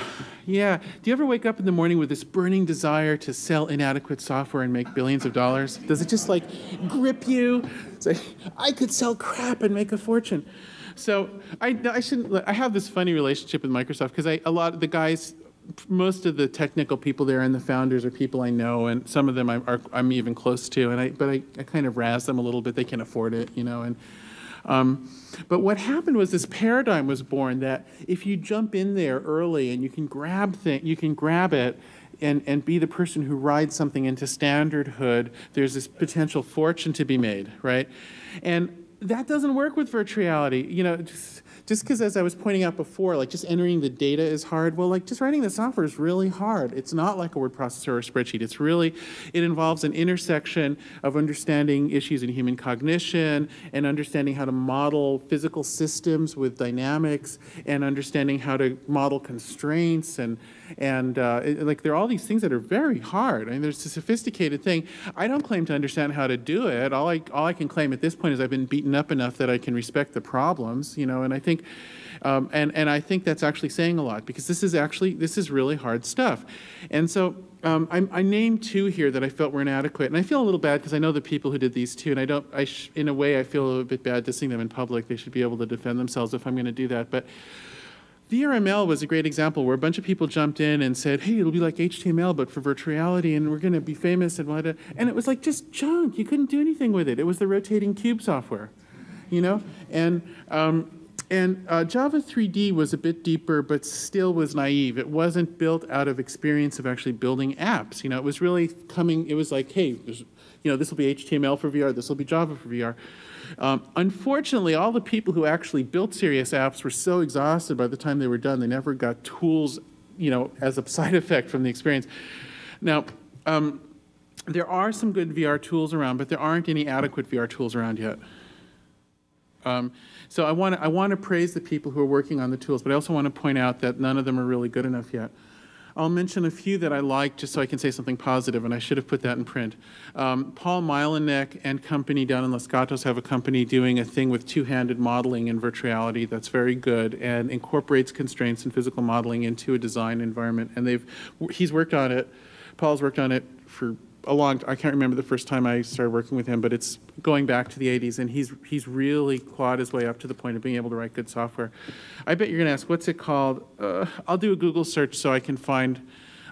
yeah. Do you ever wake up in the morning with this burning desire to sell inadequate software and make billions of dollars? Does it just like grip you? Say, I could sell crap and make a fortune. So I, I shouldn't. I have this funny relationship with Microsoft because I a lot of the guys most of the technical people there and the founders are people I know, and some of them I'm, are, I'm even close to. And I, but I, I kind of razz them a little bit. They can afford it, you know. And um, but what happened was this paradigm was born that if you jump in there early and you can grab thing, you can grab it and, and be the person who rides something into standardhood, there's this potential fortune to be made, right? And that doesn't work with virtual reality. You know, just, because as I was pointing out before, like just entering the data is hard, well, like just writing the software is really hard. It's not like a word processor or a spreadsheet. It's really, it involves an intersection of understanding issues in human cognition and understanding how to model physical systems with dynamics and understanding how to model constraints and, and uh, it, like there are all these things that are very hard. I mean, there's a sophisticated thing. I don't claim to understand how to do it. All I, all I can claim at this point is I've been beaten up enough that I can respect the problems, you know, and I think think, um, and and I think that's actually saying a lot because this is actually this is really hard stuff, and so. Um, I, I, named two here that I felt were inadequate, and I feel a little bad because I know the people who did these two, and I don't. I in a way, I feel a bit bad dissing them in public. They should be able to defend themselves if I'm going to do that. But VRML was a great example where a bunch of people jumped in and said, hey, it'll be like HTML, but for virtual reality, and we're going to be famous and what. And it was like just junk. You couldn't do anything with it. It was the rotating cube software, you know? And, um, and uh, Java 3D was a bit deeper, but still was naive. It wasn't built out of experience of actually building apps. You know, it was really coming, it was like, hey, you know, this will be HTML for VR, this will be Java for VR. Um, unfortunately, all the people who actually built serious apps were so exhausted by the time they were done, they never got tools, you know, as a side effect from the experience. Now, um, there are some good VR tools around, but there aren't any adequate VR tools around yet. Um, so I want to I want to praise the people who are working on the tools, but I also want to point out that none of them are really good enough yet. I'll mention a few that I like just so I can say something positive, and I should have put that in print. Um, Paul Mlyniec and company down in Los Gatos have a company doing a thing with two-handed modeling in virtuality that's very good and incorporates constraints and physical modeling into a design environment. And they've he's worked on it. Paul's worked on it for a long. I can't remember the first time I started working with him, but it's going back to the 80s, and he's he's really clawed his way up to the point of being able to write good software. I bet you're going to ask, what's it called? Uh, I'll do a Google search so I can find.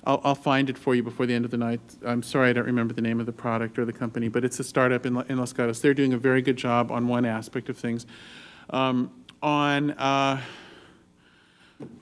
I'll, I'll, find it for you before the end of the night. I'm sorry I don't remember the name of the product or the company, but it's a startup in, in Los Gatos. They're doing a very good job on one aspect of things. Um, on uh,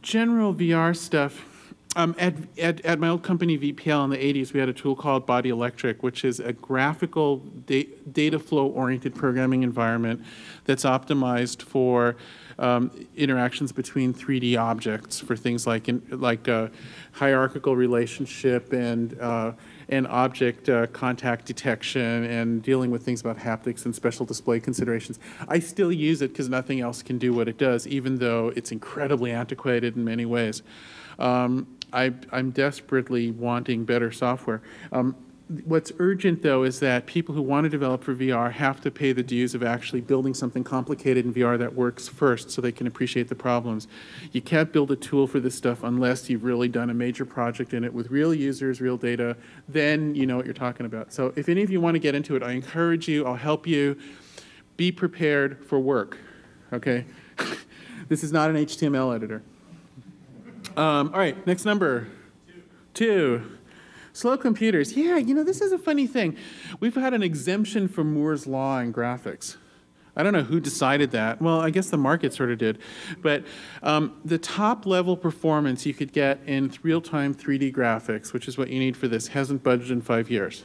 general VR stuff, um, at, at, at, my old company VPL in the 80s, we had a tool called Body Electric, which is a graphical da data flow oriented programming environment that's optimized for um, interactions between 3D objects for things like in, like uh, hierarchical relationship and uh, and object uh, contact detection and dealing with things about haptics and special display considerations. I still use it because nothing else can do what it does, even though it's incredibly antiquated in many ways. Um, I, am desperately wanting better software. Um, what's urgent, though, is that people who want to develop for VR have to pay the dues of actually building something complicated in VR that works first so they can appreciate the problems. You can't build a tool for this stuff unless you've really done a major project in it with real users, real data. Then you know what you're talking about. So if any of you want to get into it, I encourage you, I'll help you. Be prepared for work, okay? [laughs] this is not an HTML editor. Um, all right, next number. Two. Two. Slow computers. Yeah, you know, this is a funny thing. We've had an exemption from Moore's Law in graphics. I don't know who decided that. Well, I guess the market sort of did. But um, the top level performance you could get in real time 3D graphics, which is what you need for this, hasn't budged in five years.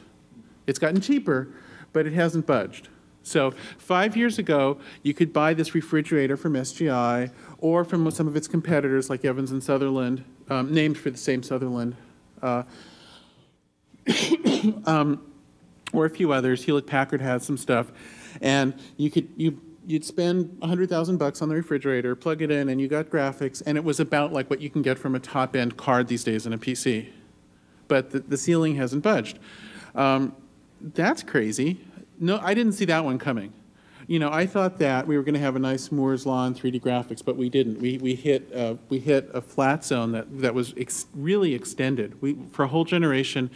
It's gotten cheaper, but it hasn't budged. So five years ago, you could buy this refrigerator from SGI or from some of its competitors like Evans and Sutherland, um, named for the same Sutherland, uh, [coughs] um, or a few others. Hewlett Packard has some stuff, and you could you you'd spend a hundred thousand bucks on the refrigerator, plug it in, and you got graphics, and it was about like what you can get from a top end card these days in a PC, but the, the ceiling hasn't budged. Um, that's crazy. No, I didn't see that one coming you know, I thought that we were going to have a nice Moore's Law and 3D graphics, but we didn't. We, we, hit, uh, we hit a flat zone that, that was ex really extended. We, for a whole generation,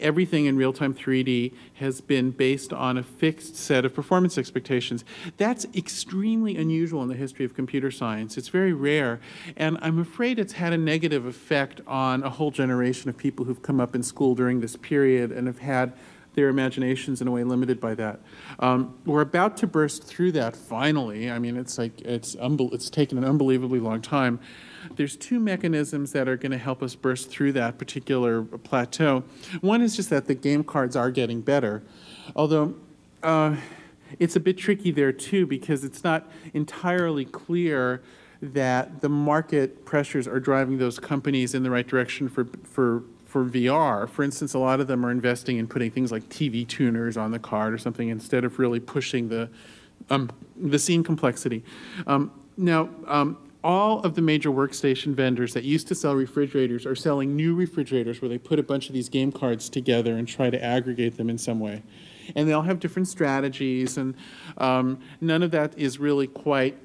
everything in real-time 3D has been based on a fixed set of performance expectations. That's extremely unusual in the history of computer science. It's very rare, and I'm afraid it's had a negative effect on a whole generation of people who've come up in school during this period and have had their imaginations in a way limited by that. Um, we're about to burst through that finally. I mean, it's like it's it's taken an unbelievably long time. There's two mechanisms that are going to help us burst through that particular plateau. One is just that the game cards are getting better, although. Uh, it's a bit tricky there too because it's not entirely clear that the market pressures are driving those companies in the right direction for, for for VR. For instance, a lot of them are investing in putting things like TV tuners on the card or something instead of really pushing the, um, the scene complexity. Um, now, um, all of the major workstation vendors that used to sell refrigerators are selling new refrigerators where they put a bunch of these game cards together and try to aggregate them in some way. And they all have different strategies, and um, none of that is really quite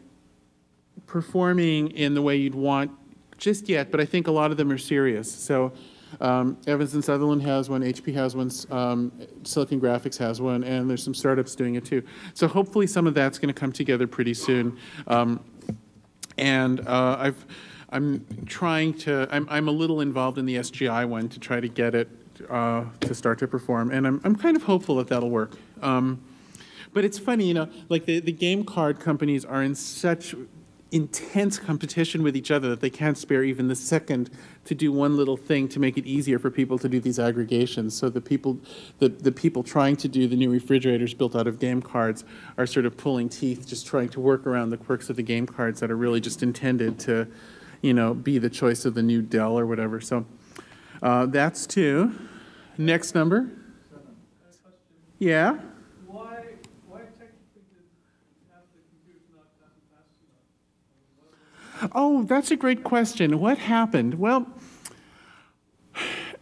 performing in the way you'd want just yet, but I think a lot of them are serious. So um, Evans and Sutherland has one, HP has one, um, Silicon Graphics has one, and there's some startups doing it too. So hopefully some of that's going to come together pretty soon. Um, and uh, I've, I'm trying to, I'm, I'm a little involved in the SGI one to try to get it uh, to start to perform, and I'm, I'm kind of hopeful that that'll work. Um, but it's funny, you know, like the, the game card companies are in such intense competition with each other that they can't spare even the second to do one little thing to make it easier for people to do these aggregations. So the people, the, the people trying to do the new refrigerators built out of game cards are sort of pulling teeth, just trying to work around the quirks of the game cards that are really just intended to, you know, be the choice of the new Dell or whatever. So uh, that's two. Next number. Yeah. Why, why technically did have the computers not gotten fast enough? Oh, that's a great question. What happened? Well,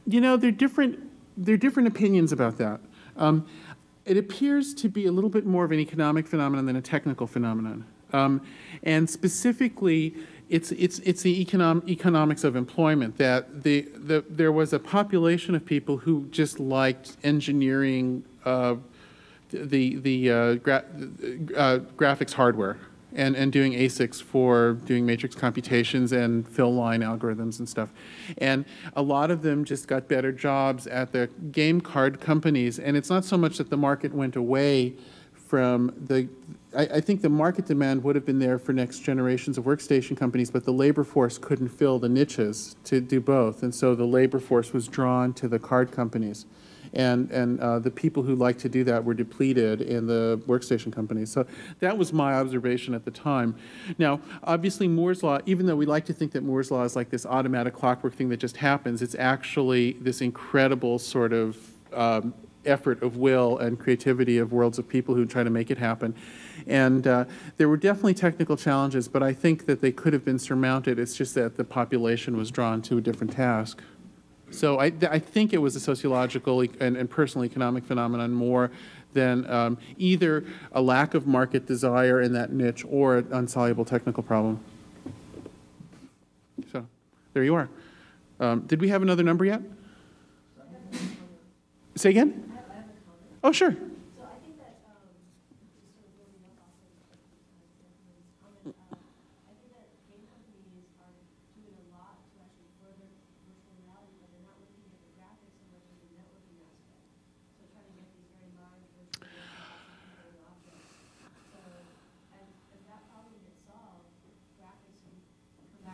you know, there are different, there are different opinions about that. Um, it appears to be a little bit more of an economic phenomenon than a technical phenomenon. Um, and specifically, it's, it's, it's the econom, economics of employment that the, the, there was a population of people who just liked engineering uh, the, the uh, gra- uh, graphics hardware and, and doing ASICs for doing matrix computations and fill line algorithms and stuff. And a lot of them just got better jobs at the game card companies. And it's not so much that the market went away from the, I, I think the market demand would have been there for next generations of workstation companies, but the labor force couldn't fill the niches to do both. And so the labor force was drawn to the card companies and, and uh, the people who like to do that were depleted in the workstation companies. So that was my observation at the time. Now, obviously, Moore's Law, even though we like to think that Moore's Law is like this automatic clockwork thing that just happens, it's actually this incredible sort of um, effort of will and creativity of worlds of people who try to make it happen. And uh, there were definitely technical challenges, but I think that they could have been surmounted. It's just that the population was drawn to a different task. So I, I think it was a sociological and, and personal economic phenomenon more than um, either a lack of market desire in that niche or an insoluble technical problem. So there you are. Um, did we have another number yet? Say again? Oh, sure. So I think that, um, just sort of building up off of uh, Benjamin's comment, uh, I think that game companies are doing a lot to actually further virtual reality, but they're not looking at the graphics so much as the networking aspect. So trying to get these very large virtual reality objects. So as, as that problem gets solved, graphics will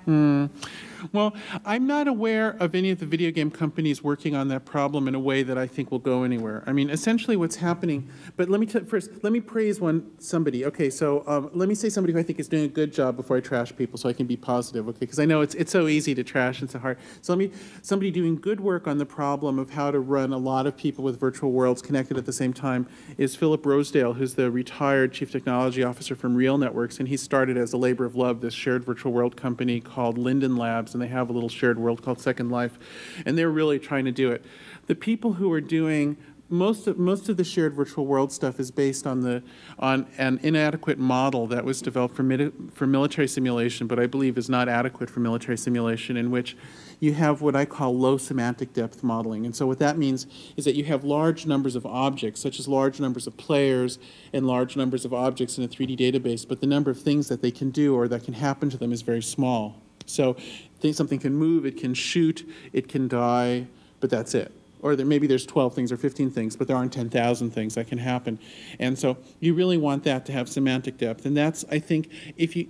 come back. [laughs] Well, I'm not aware of any of the video game companies working on that problem in a way that I think will go anywhere. I mean, essentially what's happening, but let me first, let me praise one, somebody. Okay, so um, let me say somebody who I think is doing a good job before I trash people so I can be positive, okay? Because I know it's, it's so easy to trash and so hard. So let me, somebody doing good work on the problem of how to run a lot of people with virtual worlds connected at the same time is Philip Rosedale, who's the retired chief technology officer from Real Networks, and he started as a labor of love this shared virtual world company called Linden Labs, and they have a little shared world called Second Life, and they're really trying to do it. The people who are doing most of most of the shared virtual world stuff is based on the on an inadequate model that was developed for for military simulation, but I believe is not adequate for military simulation, in which you have what I call low semantic depth modeling. And so what that means is that you have large numbers of objects, such as large numbers of players and large numbers of objects in a 3D database, but the number of things that they can do or that can happen to them is very small. So think something can move, it can shoot, it can die, but that's it. Or there, maybe there's 12 things or 15 things, but there aren't 10,000 things that can happen. And so you really want that to have semantic depth. And that's, I think, if you,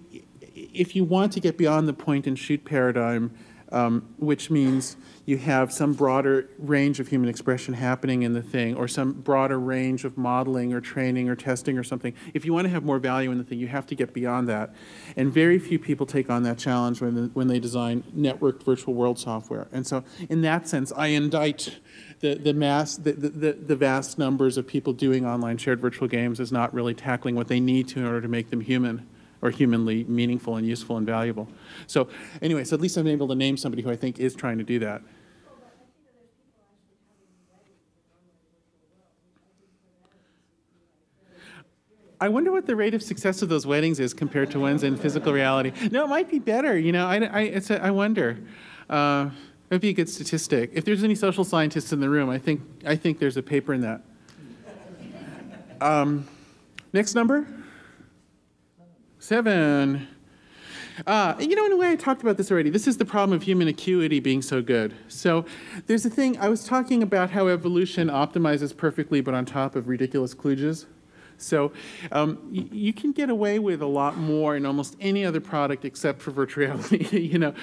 if you want to get beyond the point and shoot paradigm, um, which means you have some broader range of human expression happening in the thing, or some broader range of modeling or training or testing or something. If you want to have more value in the thing, you have to get beyond that. And very few people take on that challenge when, when they design networked virtual world software. And so, in that sense, I indict the, the, mass, the, the, the vast numbers of people doing online shared virtual games as not really tackling what they need to in order to make them human or humanly meaningful and useful and valuable. So anyway, so at least I'm able to name somebody who I think is trying to do that. I wonder what the rate of success of those weddings is compared to ones in physical reality. No, it might be better. You know, I, I, it's a, I wonder. Uh, it would be a good statistic. If there's any social scientists in the room, I think, I think there's a paper in that. Um, next number? Seven. Uh, you know, in a way, I talked about this already. This is the problem of human acuity being so good. So there's a thing, I was talking about how evolution optimizes perfectly, but on top of ridiculous kludges. So um, you can get away with a lot more in almost any other product except for virtual reality. [laughs] you know,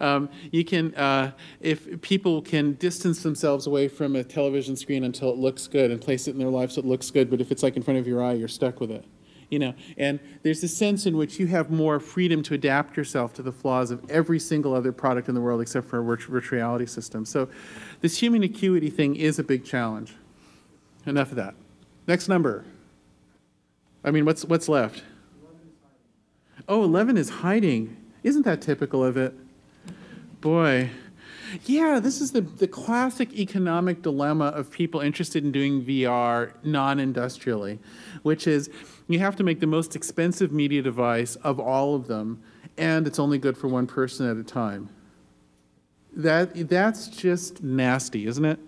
um, you can uh, if people can distance themselves away from a television screen until it looks good and place it in their life so it looks good. But if it's like in front of your eye, you're stuck with it. You know, and there's a sense in which you have more freedom to adapt yourself to the flaws of every single other product in the world except for a virtual reality system. So this human acuity thing is a big challenge. Enough of that. Next number. I mean, what's, what's left? Oh, 11 is hiding. Isn't that typical of it? Boy. Yeah, this is the, the classic economic dilemma of people interested in doing VR non industrially, which is you have to make the most expensive media device of all of them, and it's only good for one person at a time. That, that's just nasty, isn't it?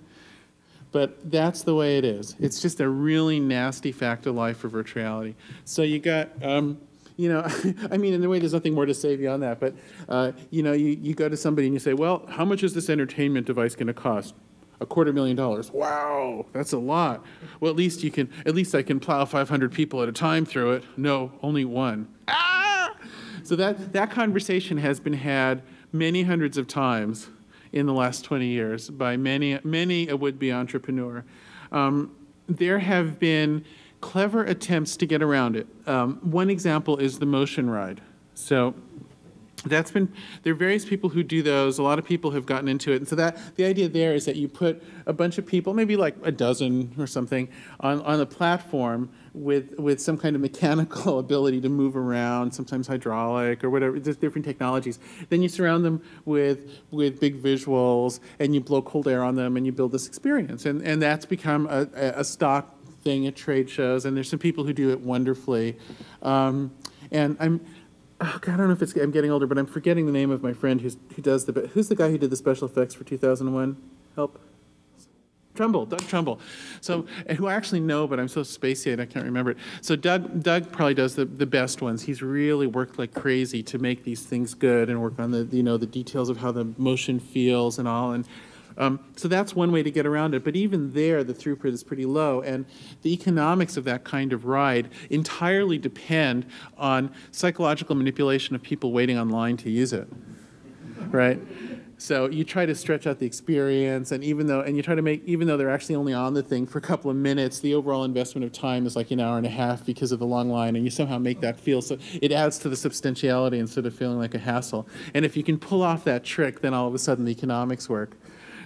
But that's the way it is. It's just a really nasty fact of life for virtuality. So you got, um, you know, [laughs] I mean, in a way, there's nothing more to say beyond that. But, uh, you know, you, you go to somebody and you say, well, how much is this entertainment device going to cost? A quarter million dollars. Wow, that's a lot. Well, at least you can, at least I can plow 500 people at a time through it. No, only one. Ah! So that, that conversation has been had many hundreds of times in the last 20 years by many, many a would-be entrepreneur. Um, there have been clever attempts to get around it. Um, one example is the motion ride. So that's been there are various people who do those a lot of people have gotten into it and so that the idea there is that you put a bunch of people maybe like a dozen or something on, on a platform with with some kind of mechanical [laughs] ability to move around sometimes hydraulic or whatever there's different technologies then you surround them with with big visuals and you blow cold air on them and you build this experience and and that's become a, a stock thing at trade shows and there's some people who do it wonderfully um, and i'm oh God, I don't know if it's I'm getting older, but I'm forgetting the name of my friend who's who does the who's the guy who did the special effects for 2001. Help. Trumbull, Doug Trumbull. So, who I actually know, but I'm so spacey I can't remember it. So, Doug, Doug probably does the, the best ones. He's really worked like crazy to make these things good and work on the you know the details of how the motion feels and all. And um, so that's one way to get around it. But even there, the throughput is pretty low. And the economics of that kind of ride entirely depend on psychological manipulation of people waiting online to use it. Right? So you try to stretch out the experience, and even though, and you try to make, even though they're actually only on the thing for a couple of minutes, the overall investment of time is like an hour and a half because of the long line, and you somehow make that feel so it adds to the substantiality instead of feeling like a hassle. And if you can pull off that trick, then all of a sudden the economics work.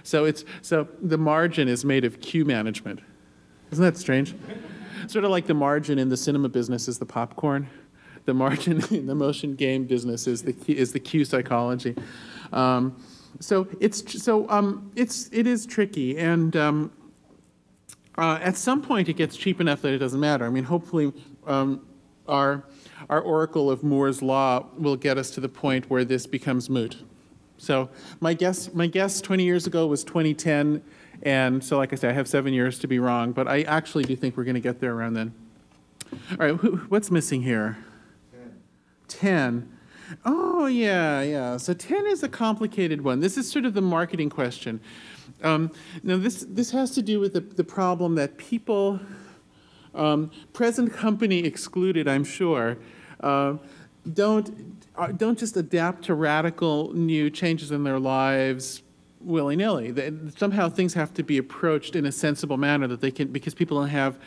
So it's so the margin is made of queue management. Isn't that strange? sort of like the margin in the cinema business is the popcorn. The margin [laughs] in the motion game business is the is the queue psychology. Um, so it's so um, it's it is tricky, and um, uh, at some point it gets cheap enough that it doesn't matter. I mean, hopefully um, our our oracle of Moore's law will get us to the point where this becomes moot. So my guess, my guess 20 years ago was 2010, and so like I said, I have seven years to be wrong, but I actually do think we're going to get there around then. All right, who, what's missing here? 10. 10. Oh, yeah, yeah. So 10 is a complicated one. This is sort of the marketing question. Um, now, this, this has to do with the, the problem that people, um, present company excluded, I'm sure, uh, don't, don't just adapt to radical new changes in their lives willy-nilly. Somehow things have to be approached in a sensible manner that they can, because people don't have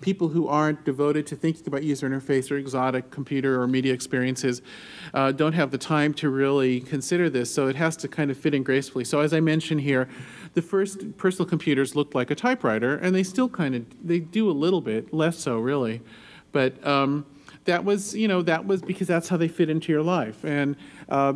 people who aren't devoted to thinking about user interface or exotic computer or media experiences uh, don't have the time to really consider this. So it has to kind of fit in gracefully. So as I mentioned here, the first personal computers looked like a typewriter, and they still kind of they do a little bit, less so really, but. Um, that was, you know, that was because that's how they fit into your life. And uh,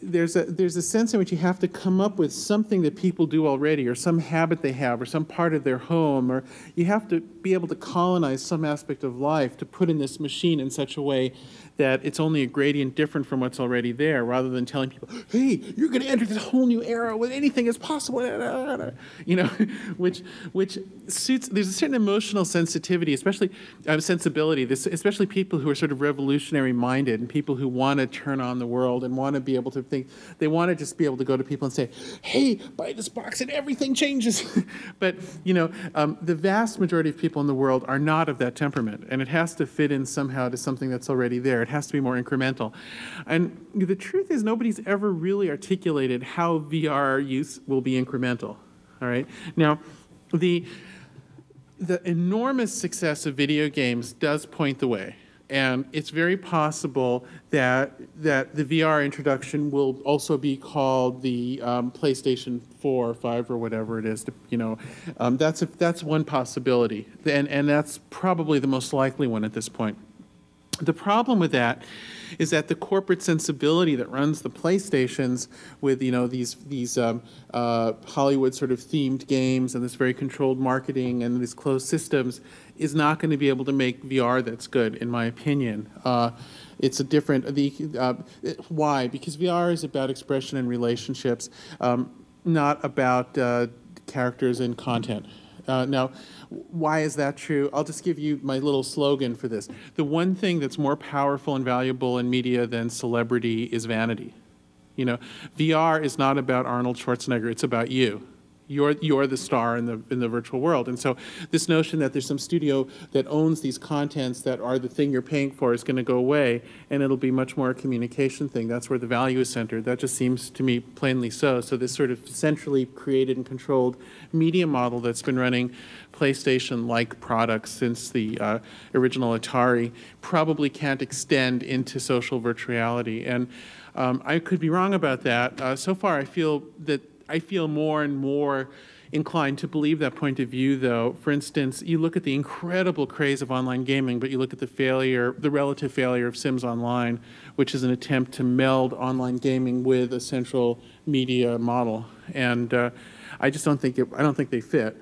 there's a there's a sense in which you have to come up with something that people do already, or some habit they have, or some part of their home, or you have to be able to colonize some aspect of life to put in this machine in such a way that it's only a gradient different from what's already there, rather than telling people, "Hey, you're going to enter this whole new era with anything is possible," you know, [laughs] which which suits. There's a certain emotional sensitivity, especially uh, sensibility. This, especially people who are sort of revolutionary minded and people who want to turn on the world and want to be able to think. They want to just be able to go to people and say, "Hey, buy this box and everything changes." [laughs] but you know, um, the vast majority of people in the world are not of that temperament, and it has to fit in somehow to something that's already there. It has to be more incremental. And the truth is, nobody's ever really articulated how VR use will be incremental. All right. Now, the the enormous success of video games does point the way. And it's very possible that, that the VR introduction will also be called the um, PlayStation 4 or 5 or whatever it is. You know, um, that's, a, that's one possibility. And, and that's probably the most likely one at this point. The problem with that is that the corporate sensibility that runs the PlayStations with you know these these um, uh, Hollywood sort of themed games and this very controlled marketing and these closed systems is not going to be able to make VR that's good, in my opinion. Uh, it's a different the uh, why because VR is about expression and relationships, um, not about uh, characters and content. Uh, now, why is that true? I'll just give you my little slogan for this. The one thing that's more powerful and valuable in media than celebrity is vanity. You know, VR is not about Arnold Schwarzenegger, it's about you. You're, you're the star in the, in the virtual world. And so this notion that there's some studio that owns these contents that are the thing you're paying for is going to go away, and it'll be much more a communication thing. That's where the value is centered. That just seems to me plainly so. So this sort of centrally created and controlled media model that's been running PlayStation-like products since the uh, original Atari probably can't extend into social virtual reality. And um, I could be wrong about that. Uh, so far, I feel that I feel more and more inclined to believe that point of view, though. For instance, you look at the incredible craze of online gaming, but you look at the failure, the relative failure of Sims Online, which is an attempt to meld online gaming with a central media model. And uh, I just don't think it, I don't think they fit.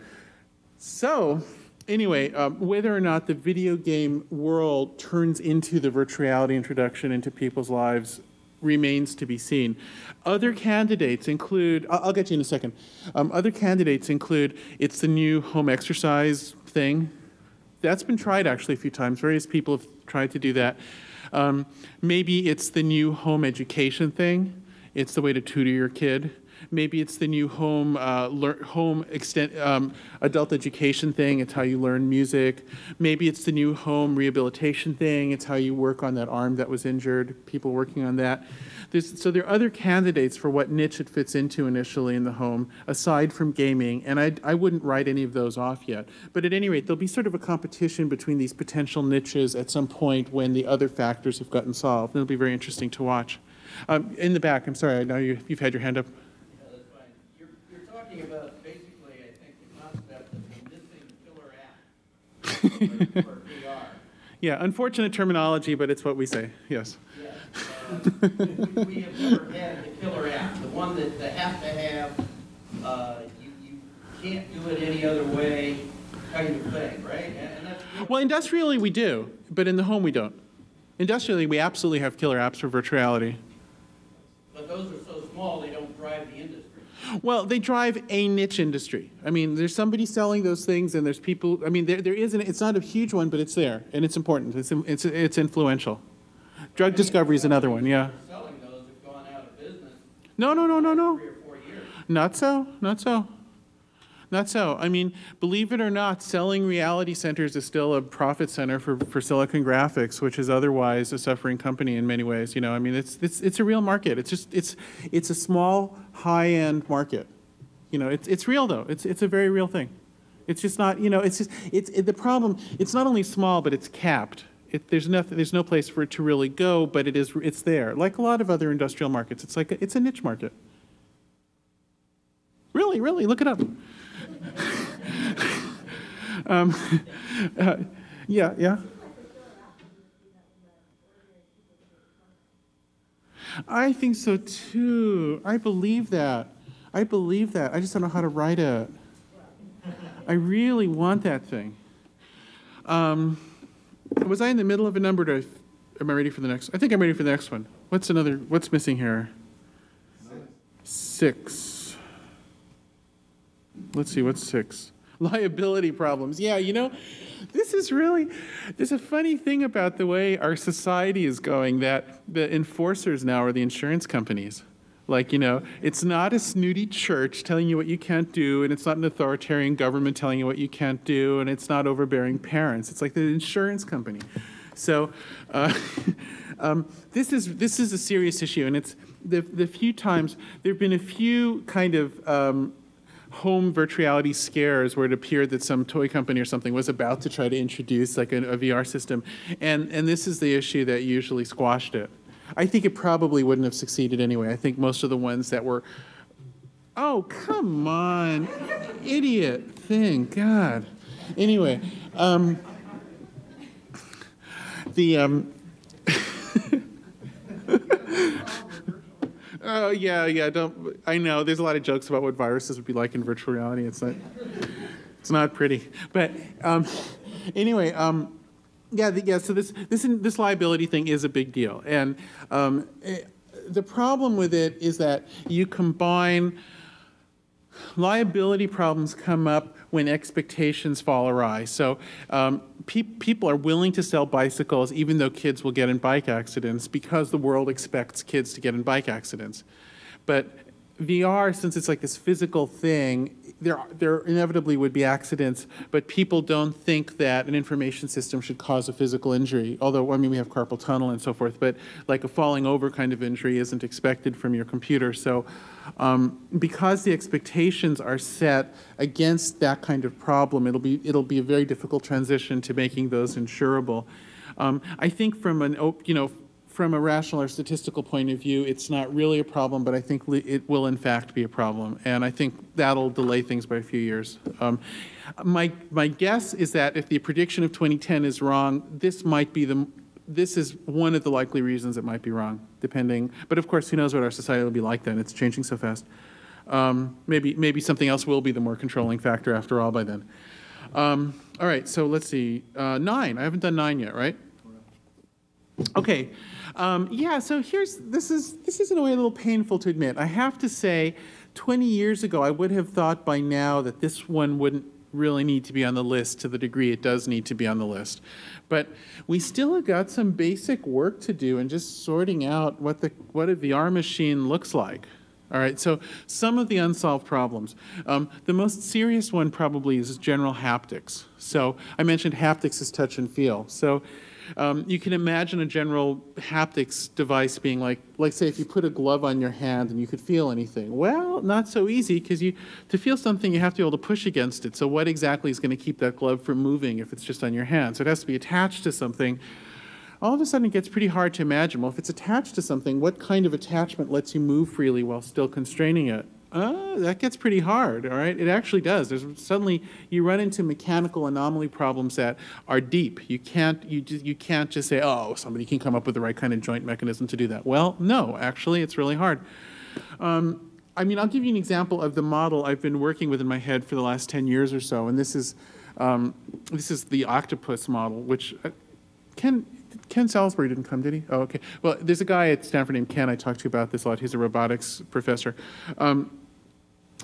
So, anyway, um, whether or not the video game world turns into the virtual reality introduction into people's lives remains to be seen. Other candidates include, I'll, I'll get you in a second. Um, other candidates include it's the new home exercise thing. That's been tried actually a few times. Various people have tried to do that. Um, maybe it's the new home education thing. It's the way to tutor your kid. Maybe it's the new home uh, home extent um, adult education thing. It's how you learn music. Maybe it's the new home rehabilitation thing. It's how you work on that arm that was injured. People working on that. There's, so there are other candidates for what niche it fits into initially in the home, aside from gaming, and I, I wouldn't write any of those off yet. But at any rate, there'll be sort of a competition between these potential niches at some point when the other factors have gotten solved. It'll be very interesting to watch. Um, in the back, I'm sorry, I know you, you've had your hand up. Talking about basically, I think, the concept of the missing killer app for, for VR. [laughs] Yeah, unfortunate terminology, but it's what we say, yes. Yes, uh, we- we have never had the killer app, the one that they have to have, uh, you, you can't do it any other way kind of thing, right? And and that's. Well, industrially, we do, but in the home, we don't. Industrially, we absolutely have killer apps for virtuality. But those are so small, they don't drive the industry. Well, they drive a niche industry. I mean, there's somebody selling those things, and there's people. I mean, there, there is an. It's not a huge one, but it's there, and it's important. It's it's it's influential. Drug discovery is another one. Yeah. Selling those have gone out of business No, no, no, no, no. three or four years. Not so. Not so. Not so. I mean, believe it or not, selling reality centers is still a profit center for, for Silicon Graphics, which is otherwise a suffering company in many ways. You know, I mean, it's, it's, it's a real market. It's just, it's, it's a small, high-end market. You know, it's, it's real though. It's, it's a very real thing. It's just not, you know, it's just, it's, it, the problem, it's not only small, but it's capped. It, there's nothing, there's no place for it to really go, but it is, it's there. Like a lot of other industrial markets, it's like, a, it's a niche market. Really, really, look it up. [laughs] um, uh, yeah, yeah. I think so too. I believe that. I believe that. I just don't know how to write it. I really want that thing. Um, was I in the middle of a number? To, am I ready for the next? I think I'm ready for the next one. What's another? What's missing here? Six. Let's see. What's six? [laughs] Liability problems. Yeah, you know, this is really. There's a funny thing about the way our society is going that the enforcers now are the insurance companies. Like, you know, it's not a snooty church telling you what you can't do, and it's not an authoritarian government telling you what you can't do, and it's not overbearing parents. It's like the insurance company. So, uh, [laughs] um, this is this is a serious issue, and it's the the few times there have been a few kind of um, home virtuality scares where it appeared that some toy company or something was about to try to introduce like a, a VR system, and and this is the issue that usually squashed it. I think it probably wouldn't have succeeded anyway. I think most of the ones that were, oh, come on, idiot thing, God. Anyway, um, the, um, [laughs] oh, yeah, yeah, don't, I know, there's a lot of jokes about what viruses would be like in virtual reality. It's not, it's not pretty. But um, anyway, um, yeah, the, yeah. So this this this liability thing is a big deal, and um, eh, the problem with it is that you combine liability problems come up when expectations fall awry. So um, pe- people are willing to sell bicycles even though kids will get in bike accidents because the world expects kids to get in bike accidents. But VR, since it's like this physical thing, there, there inevitably would be accidents, but people don't think that an information system should cause a physical injury. Although, I mean, we have carpal tunnel and so forth, but like a falling over kind of injury isn't expected from your computer. So, um, because the expectations are set against that kind of problem, it'll be it'll be a very difficult transition to making those insurable. Um, I think from an you know from a rational or statistical point of view, it's not really a problem, but I think it will in fact be a problem. And I think that'll delay things by a few years. Um, my, my guess is that if the prediction of 2010 is wrong, this might be the, this is one of the likely reasons it might be wrong, depending. But of course, who knows what our society will be like then? It's changing so fast. Um, maybe, maybe something else will be the more controlling factor after all by then. Um, all right, so let's see. Uh, nine. I haven't done nine yet, right? Okay. Um, yeah, so here's this is this is in a way a little painful to admit. I have to say, 20 years ago, I would have thought by now that this one wouldn't really need to be on the list to the degree it does need to be on the list. But we still have got some basic work to do in just sorting out what the what a VR machine looks like. All right, so some of the unsolved problems. Um, the most serious one probably is general haptics. So I mentioned haptics is touch and feel. So um, you can imagine a general haptics device being like, like say if you put a glove on your hand and you could feel anything. Well, not so easy because you to feel something you have to be able to push against it. So what exactly is going to keep that glove from moving if it's just on your hand? So it has to be attached to something. All of a sudden it gets pretty hard to imagine. Well, if it's attached to something, what kind of attachment lets you move freely while still constraining it? Uh, that gets pretty hard, all right? It actually does. There's suddenly you run into mechanical anomaly problems that are deep. You can't you just, you can't just say, oh, somebody can come up with the right kind of joint mechanism to do that. Well, no, actually, it's really hard. Um, I mean, I'll give you an example of the model I've been working with in my head for the last 10 years or so, and this is um, this is the octopus model, which uh, Ken Salisbury didn't come, did he? Oh, okay. Well, there's a guy at Stanford named Ken I talked to about this a lot. He's a robotics professor. Um,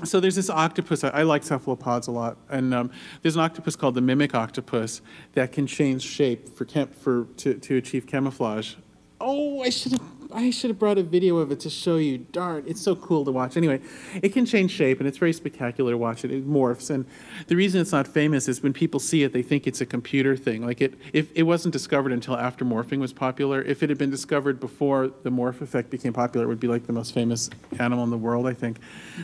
so there's this octopus. I, I like cephalopods a lot, and um, there's an octopus called the mimic octopus that can change shape for, for to, to achieve camouflage. Oh, I should have I should have brought a video of it to show you. Darn, it's so cool to watch. Anyway, it can change shape and it's very spectacular to watch it. It morphs. And the reason it's not famous is when people see it, they think it's a computer thing. Like it, if it wasn't discovered until after morphing was popular. If it had been discovered before the morph effect became popular, it would be like the most famous animal in the world, I think.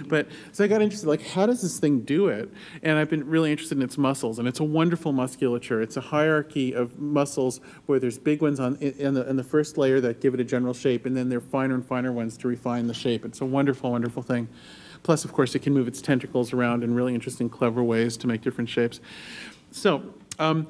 But so I got interested, like, how does this thing do it? And I've been really interested in its muscles. And it's a wonderful musculature. It's a hierarchy of muscles where there's big ones on in the, in the first layer that give it a general shape shape, and then there are finer and finer ones to refine the shape. It's a wonderful, wonderful thing. Plus, of course, it can move its tentacles around in really interesting, clever ways to make different shapes. So, um,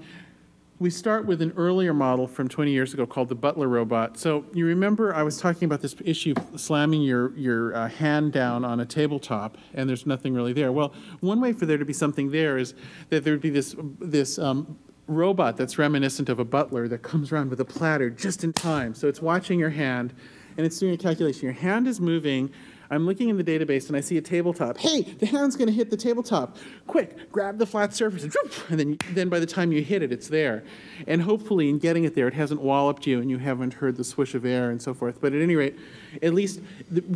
we start with an earlier model from 20 years ago called the Butler robot. So you remember I was talking about this issue of slamming your, your uh, hand down on a tabletop and there's nothing really there. Well, one way for there to be something there is that there would be this, this um, robot that's reminiscent of a butler that comes around with a platter just in time. So it's watching your hand and it's doing a calculation. Your hand is moving. I'm looking in the database and I see a tabletop. Hey, the hand's going to hit the tabletop. Quick, grab the flat surface and, whoop, and then, then by the time you hit it, it's there. And hopefully, in getting it there, it hasn't walloped you and you haven't heard the swish of air and so forth. But at any rate, at least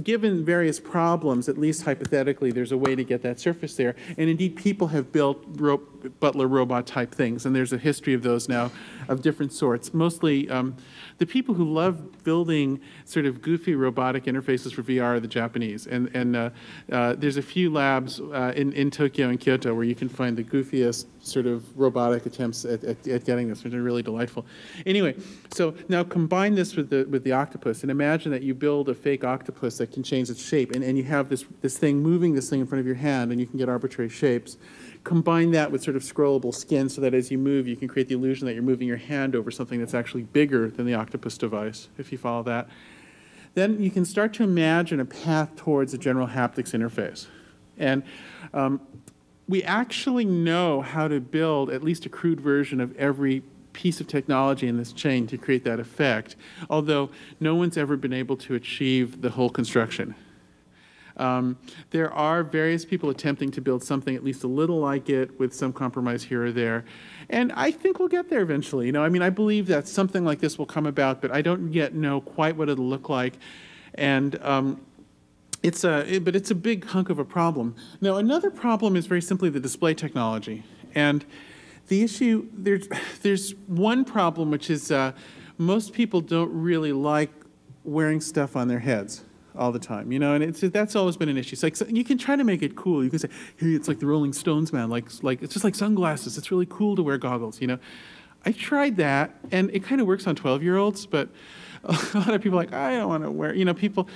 given various problems, at least hypothetically, there's a way to get that surface there. And indeed, people have built ro- Butler robot type things, and there's a history of those now of different sorts. Mostly, um, the people who love building sort of goofy robotic interfaces for VR are the Japanese. And, and uh, uh, there's a few labs uh, in, in Tokyo and Kyoto where you can find the goofiest sort of robotic attempts at, at, at getting this, which are really delightful. Anyway, so now combine this with the, with the octopus, and imagine that you build a fake octopus that can change its shape, and, and you have this, this thing moving this thing in front of your hand, and you can get arbitrary shapes. Combine that with sort of scrollable skin so that as you move, you can create the illusion that you're moving your hand over something that's actually bigger than the octopus device, if you follow that. Then you can start to imagine a path towards a general haptics interface. And um, we actually know how to build at least a crude version of every piece of technology in this chain to create that effect, although no one's ever been able to achieve the whole construction. Um, there are various people attempting to build something at least a little like it with some compromise here or there. And I think we'll get there eventually. You know, I mean, I believe that something like this will come about, but I don't yet know quite what it'll look like. And um, it's a, but it's a big hunk of a problem. Now, another problem is very simply the display technology. And the issue, there's, there's one problem, which is uh, most people don't really like wearing stuff on their heads all the time, you know, and it's, that's always been an issue. Like, so you can try to make it cool. You can say, hey, it's like the Rolling Stones, man. Like, like, it's just like sunglasses. It's really cool to wear goggles, you know. I tried that, and it kind of works on 12-year-olds, but [laughs] a lot of people like, I don't want to wear, you know, people,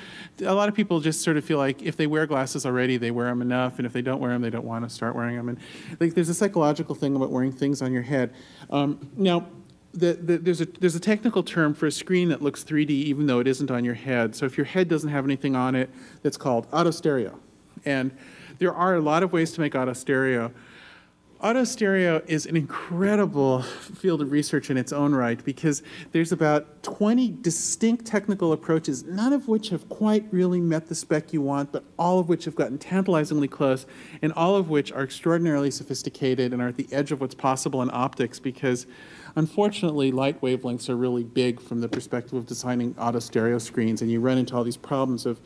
a lot of people just sort of feel like if they wear glasses already, they wear them enough, and if they don't wear them, they don't want to start wearing them. And like, there's a psychological thing about wearing things on your head. Um, now, the, the, there's, a, there's a technical term for a screen that looks 3D even though it isn't on your head. So if your head doesn't have anything on it, that's called auto stereo. And there are a lot of ways to make auto stereo. Auto stereo is an incredible field of research in its own right because there's about 20 distinct technical approaches, none of which have quite really met the spec you want, but all of which have gotten tantalizingly close, and all of which are extraordinarily sophisticated and are at the edge of what's possible in optics because unfortunately light wavelengths are really big from the perspective of designing auto stereo screens and you run into all these problems of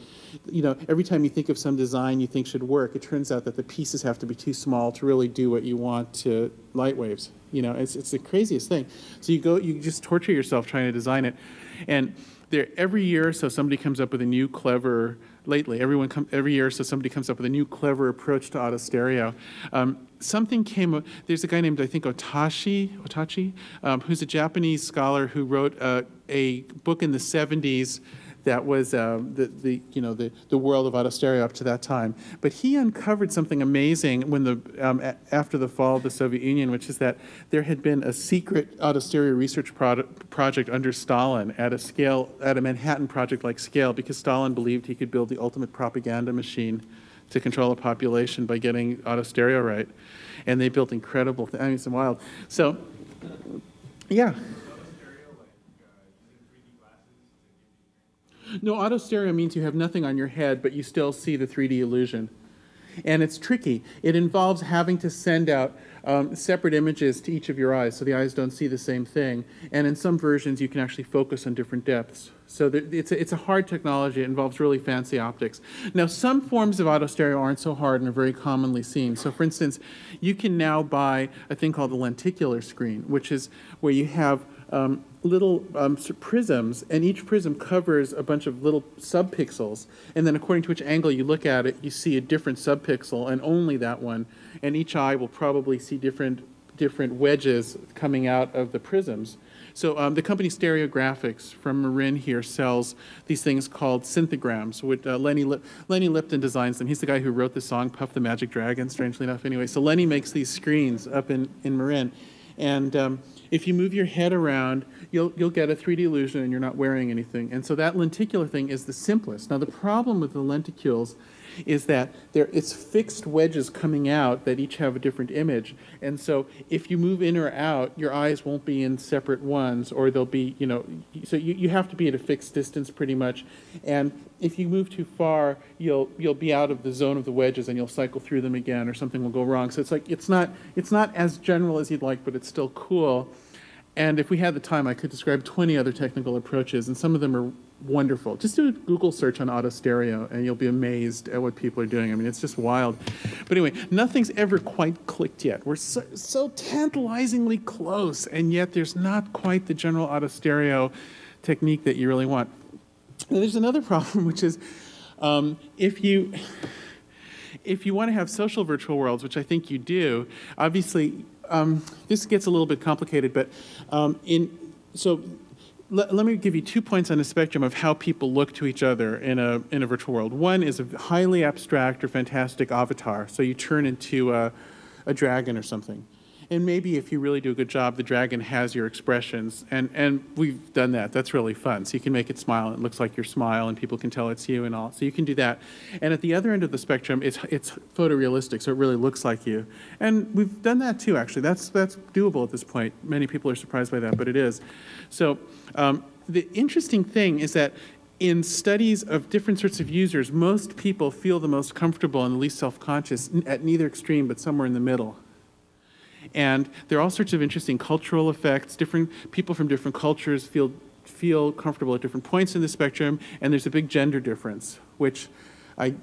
you know every time you think of some design you think should work it turns out that the pieces have to be too small to really do what you want to light waves. You know it's, it's the craziest thing. So you go you just torture yourself trying to design it. And there every year or so somebody comes up with a new clever lately everyone come, every year or so somebody comes up with a new clever approach to auto stereo. Um, something came up there's a guy named i think otachi otachi um, who's a japanese scholar who wrote uh, a book in the 70s that was uh, the, the, you know, the, the world of auto stereo up to that time. But he uncovered something amazing when the, um, after the fall of the Soviet Union, which is that there had been a secret auto stereo research project under Stalin at a scale, at a Manhattan project-like scale, because Stalin believed he could build the ultimate propaganda machine to control a population by getting auto stereo right. And they built incredible, I mean, it's wild. So, yeah. No, auto stereo means you have nothing on your head, but you still see the 3D illusion. And it's tricky. It involves having to send out um, separate images to each of your eyes so the eyes don't see the same thing. And in some versions, you can actually focus on different depths. So it's, a, it's a hard technology. It involves really fancy optics. Now, some forms of auto stereo aren't so hard and are very commonly seen. So, for instance, you can now buy a thing called a lenticular screen, which is where you have um, little um, prisms, and each prism covers a bunch of little subpixels. And then, according to which angle you look at it, you see a different subpixel, and only that one. And each eye will probably see different different wedges coming out of the prisms. So um, the company Stereographics from Marin here sells these things called SynthaGrams. Which uh, Lenny Lip- Lenny Lipton designs them. He's the guy who wrote the song "Puff the Magic Dragon." Strangely enough, anyway. So Lenny makes these screens up in in Marin. And um, if you move your head around, you'll, you'll get a 3D illusion and you're not wearing anything. And so that lenticular thing is the simplest. Now, the problem with the lenticules is that there, it's fixed wedges coming out that each have a different image. And so if you move in or out, your eyes won't be in separate ones, or they'll be, you know, so you, you have to be at a fixed distance pretty much. And if you move too far, you'll, you'll be out of the zone of the wedges and you'll cycle through them again, or something will go wrong. So it's like, it's not, it's not as general as you'd like, but it's still cool. And if we had the time, I could describe 20 other technical approaches, and some of them are wonderful. Just do a Google search on auto stereo, and you'll be amazed at what people are doing. I mean, it's just wild. But anyway, nothing's ever quite clicked yet. We're so, so tantalizingly close, and yet there's not quite the general auto stereo technique that you really want. There's another [laughs] problem, which is um, if you if you want to have social virtual worlds, which I think you do, obviously um, this gets a little bit complicated, but um, in so let, let me give you two points on the spectrum of how people look to each other in a in a virtual world. One is a highly abstract or fantastic avatar, so you turn into a, a dragon or something. And maybe if you really do a good job, the dragon has your expressions, and, and we've done that. That's really fun. So you can make it smile, and it looks like your smile, and people can tell it's you and all. So you can do that. And at the other end of the spectrum, it's, it's photorealistic, so it really looks like you. And we've done that too, actually. That's, that's doable at this point. Many people are surprised by that, but it is. So um, the interesting thing is that in studies of different sorts of users, most people feel the most comfortable and the least self-conscious at neither extreme, but somewhere in the middle. And there are all sorts of interesting cultural effects. Different people from different cultures feel feel comfortable at different points in the spectrum, and there's a big gender difference, which I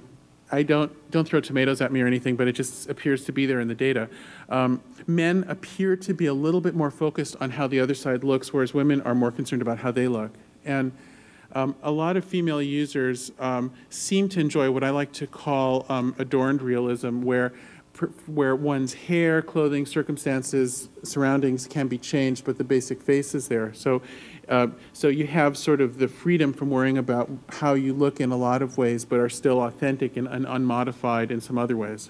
I don't don't throw tomatoes at me or anything, but it just appears to be there in the data. Um, men appear to be a little bit more focused on how the other side looks, whereas women are more concerned about how they look. And um, a lot of female users um, seem to enjoy what I like to call um, adorned realism, where where one's hair, clothing, circumstances, surroundings can be changed, but the basic face is there. So, uh, so you have sort of the freedom from worrying about how you look in a lot of ways, but are still authentic and, and unmodified in some other ways.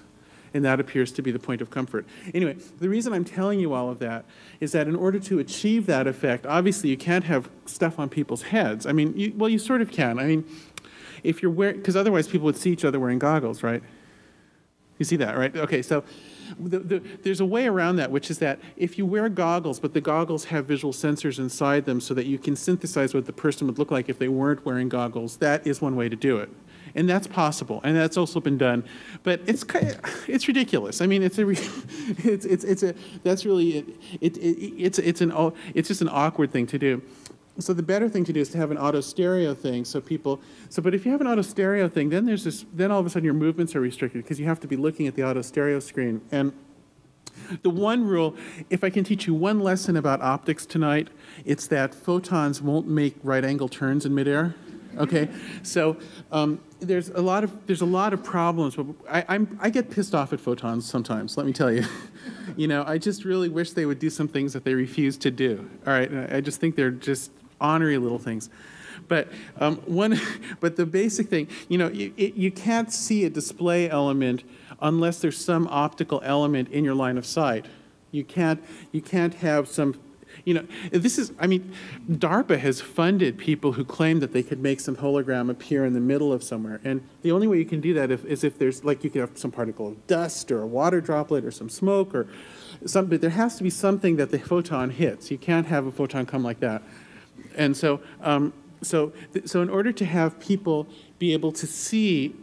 And that appears to be the point of comfort. Anyway, the reason I'm telling you all of that is that in order to achieve that effect, obviously you can't have stuff on people's heads. I mean, you, well, you sort of can. I mean, if you're wearing, because otherwise people would see each other wearing goggles, right? You see that, right? Okay, so the, the, there's a way around that, which is that if you wear goggles, but the goggles have visual sensors inside them so that you can synthesize what the person would look like if they weren't wearing goggles, that is one way to do it. And that's possible, and that's also been done, but it's it's ridiculous. I mean, it's a [laughs] it's it's it's a that's really it, it, it it's it's an it's just an awkward thing to do so the better thing to do is to have an auto stereo thing so people so but if you have an auto stereo thing then there's this then all of a sudden your movements are restricted because you have to be looking at the auto stereo screen. And the one rule if i can teach you one lesson about optics tonight it's that photons won't make right angle turns in midair okay? So um, there's a lot of there's a lot of problems but I, I'm, I get pissed off at photons sometimes let me tell you. [laughs] You know i just really wish they would do some things that they refuse to do all right? I just think they're just honorary little things. But um, one, [laughs] but the basic thing, you know, you, it, you can't see a display element unless there's some optical element in your line of sight. You can't, you can't have some, you know, this is, I mean, DARPA has funded people who claim that they could make some hologram appear in the middle of somewhere. And the only way you can do that if, is if there's, like, you could have some particle of dust or a water droplet or some smoke or something. But there has to be something that the photon hits. You can't have a photon come like that. And so, um, so, so in order to have people be able to see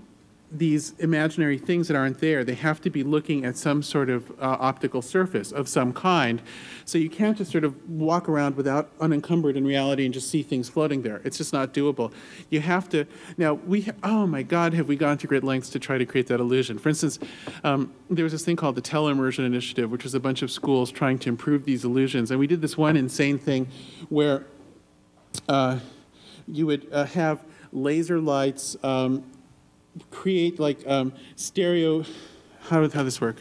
these imaginary things that aren't there, they have to be looking at some sort of uh, optical surface of some kind. So you can't just sort of walk around without unencumbered in reality and just see things floating there. It's just not doable. You have to, now we, oh my God, have we gone to great lengths to try to create that illusion. For instance, um, there was this thing called the Teleimmersion Initiative, which was a bunch of schools trying to improve these illusions. And we did this one insane thing where you would uh, have laser lights um, create like um, stereo. How did how this work?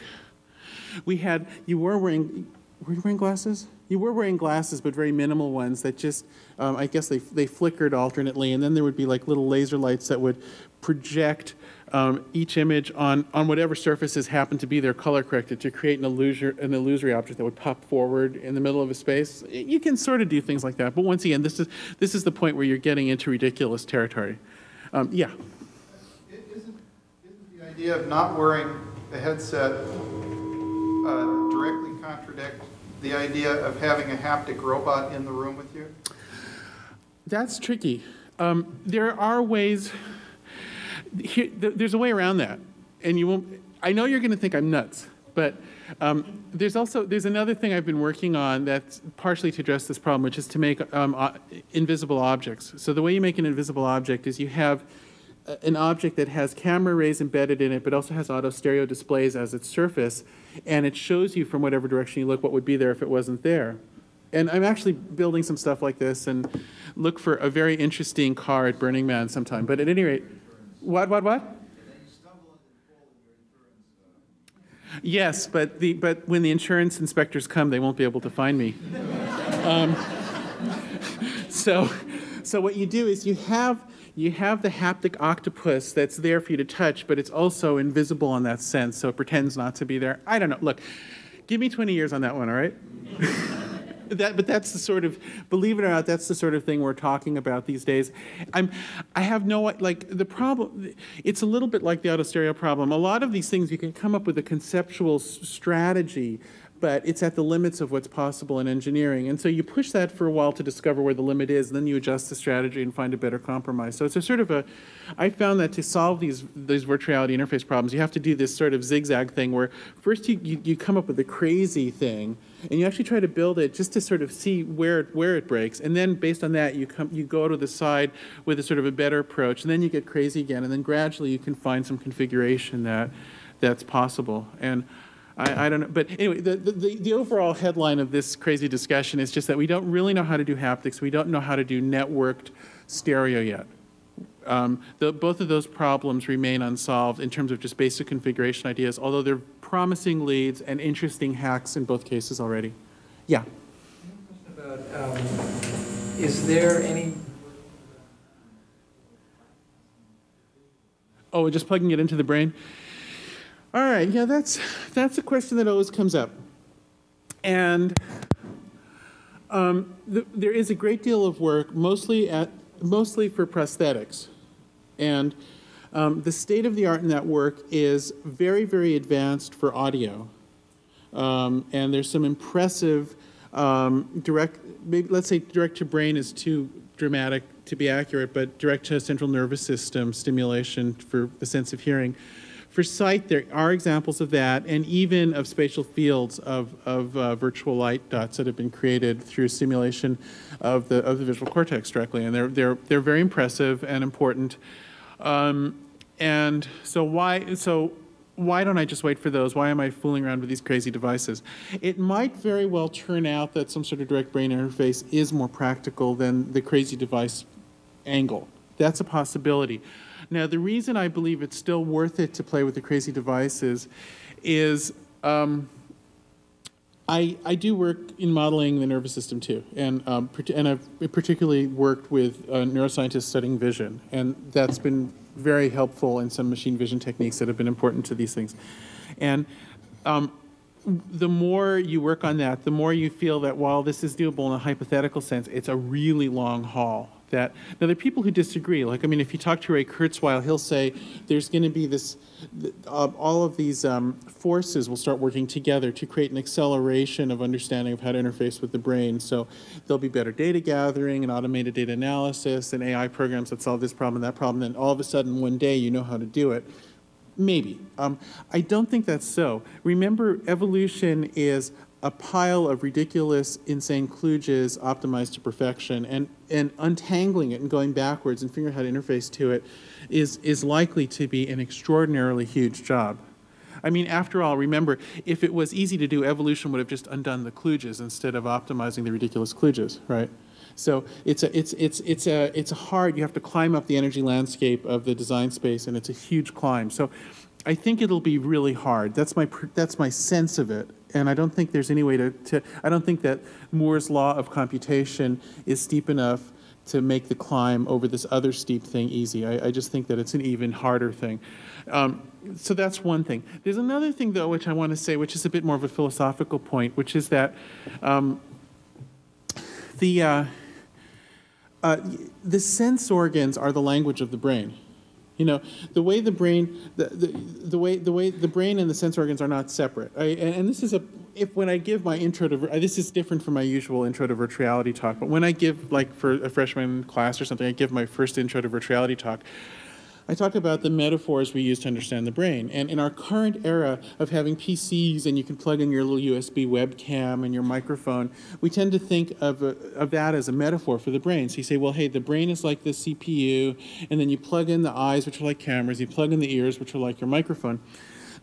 We had you were wearing were you wearing glasses? You were wearing glasses, but very minimal ones that just, um, I guess they, they flickered alternately, and then there would be like little laser lights that would project um, each image on, on whatever surfaces happen to be there color corrected to create an, illusion, an illusory object that would pop forward in the middle of a space. You can sort of do things like that, but once again, this is, this is the point where you're getting into ridiculous territory. Um, yeah. It Isn't, isn't the idea of not wearing a headset uh, directly contradict the idea of having a haptic robot in the room with you? That's tricky. Um, there are ways. Here, th- there's a way around that, and you won't. I know you're going to think I'm nuts, but um, there's also there's another thing I've been working on that's partially to address this problem, which is to make um, uh, invisible objects. So the way you make an invisible object is you have a- an object that has camera arrays embedded in it, but also has auto stereo displays as its surface, and it shows you from whatever direction you look what would be there if it wasn't there. And I'm actually building some stuff like this, and look for a very interesting car at Burning Man sometime. But at any rate, what, what, what? Yes, but the but when the insurance inspectors come, they won't be able to find me. um, [laughs] so, so what you do is you have you have the haptic octopus that's there for you to touch, but it's also invisible in that sense, so it pretends not to be there. I don't know. Look, give me 20 years on that one, all right? [laughs] that, but that's the sort of, believe it or not, that's the sort of thing we're talking about these days. I'm, I have no, like, the problem, it's a little bit like the auto stereo problem. A lot of these things, you can come up with a conceptual strategy, but it's at the limits of what's possible in engineering. And so you push that for a while to discover where the limit is, and then you adjust the strategy and find a better compromise. So it's a sort of a, I found that to solve these, these virtual reality interface problems, you have to do this sort of zigzag thing where first you, you, you come up with a crazy thing, and you actually try to build it just to sort of see where, where it breaks. And then based on that, you, come, you go to the side with a sort of a better approach, and then you get crazy again, and then gradually you can find some configuration that, that's possible. And I, I don't know, but anyway, the, the, the overall headline of this crazy discussion is just that we don't really know how to do haptics. We don't know how to do networked stereo yet. Um, the, both of those problems remain unsolved in terms of just basic configuration ideas, although they're promising leads and interesting hacks in both cases already. Yeah. About, um, is there any, Oh, just plugging it into the brain? All right, yeah, that's, that's a question that always comes up. And um, th- there is a great deal of work, mostly, at, mostly for prosthetics. And um, the state of the art in that work is very, very advanced for audio. Um, and there's some impressive um, direct, maybe let's say direct to brain is too dramatic to be accurate, but direct to central nervous system stimulation for the sense of hearing. For sight, there are examples of that, and even of spatial fields of, of uh, virtual light dots that have been created through simulation of the, of the visual cortex directly, and they're, they're, they're very impressive and important. Um, and so why, so why don't I just wait for those? Why am I fooling around with these crazy devices? It might very well turn out that some sort of direct brain interface is more practical than the crazy device angle. That's a possibility. Now, the reason I believe it's still worth it to play with the crazy devices is um, I, I do work in modeling the nervous system too, and um, and I've particularly worked with uh, neuroscientists studying vision, and that's been very helpful in some machine vision techniques that have been important to these things. And um, the more you work on that, the more you feel that while this is doable in a hypothetical sense, it's a really long haul. That now there are people who disagree. Like I mean, if you talk to Ray Kurzweil, he'll say there's going to be this, uh, all of these um, forces will start working together to create an acceleration of understanding of how to interface with the brain. So there'll be better data gathering and automated data analysis and AI programs that solve this problem and that problem. Then all of a sudden, one day, you know how to do it. Maybe. Um, I don't think that's so. Remember, evolution is a pile of ridiculous, insane kludges optimized to perfection, and, and untangling it and going backwards and figuring out how to interface to it is, is likely to be an extraordinarily huge job. I mean, after all, remember, if it was easy to do, evolution would have just undone the kludges instead of optimizing the ridiculous kludges, right? So it's a, it's, it's, it's a, it's a hard, you have to climb up the energy landscape of the design space, and it's a huge climb. So I think it'll be really hard. That's my, that's my sense of it. And I don't think there's any way to, to, I don't think that Moore's law of computation is steep enough to make the climb over this other steep thing easy. I, I just think that it's an even harder thing. Um, so that's one thing. There's another thing, though, which I want to say, which is a bit more of a philosophical point, which is that um, the, uh, uh, the sense organs are the language of the brain. You know, the way the brain, the, the, the way the way the brain and the sense organs are not separate. I, and, and this is a, if when I give my intro to, this is different from my usual intro to virtuality talk. But when I give, like for a freshman class or something, I give my first intro to virtuality talk. I talk about the metaphors we use to understand the brain. And in our current era of having PCs and you can plug in your little USB webcam and your microphone, we tend to think of, a, of that as a metaphor for the brain. So you say, well, hey, the brain is like the CPU, and then you plug in the eyes, which are like cameras, you plug in the ears, which are like your microphone.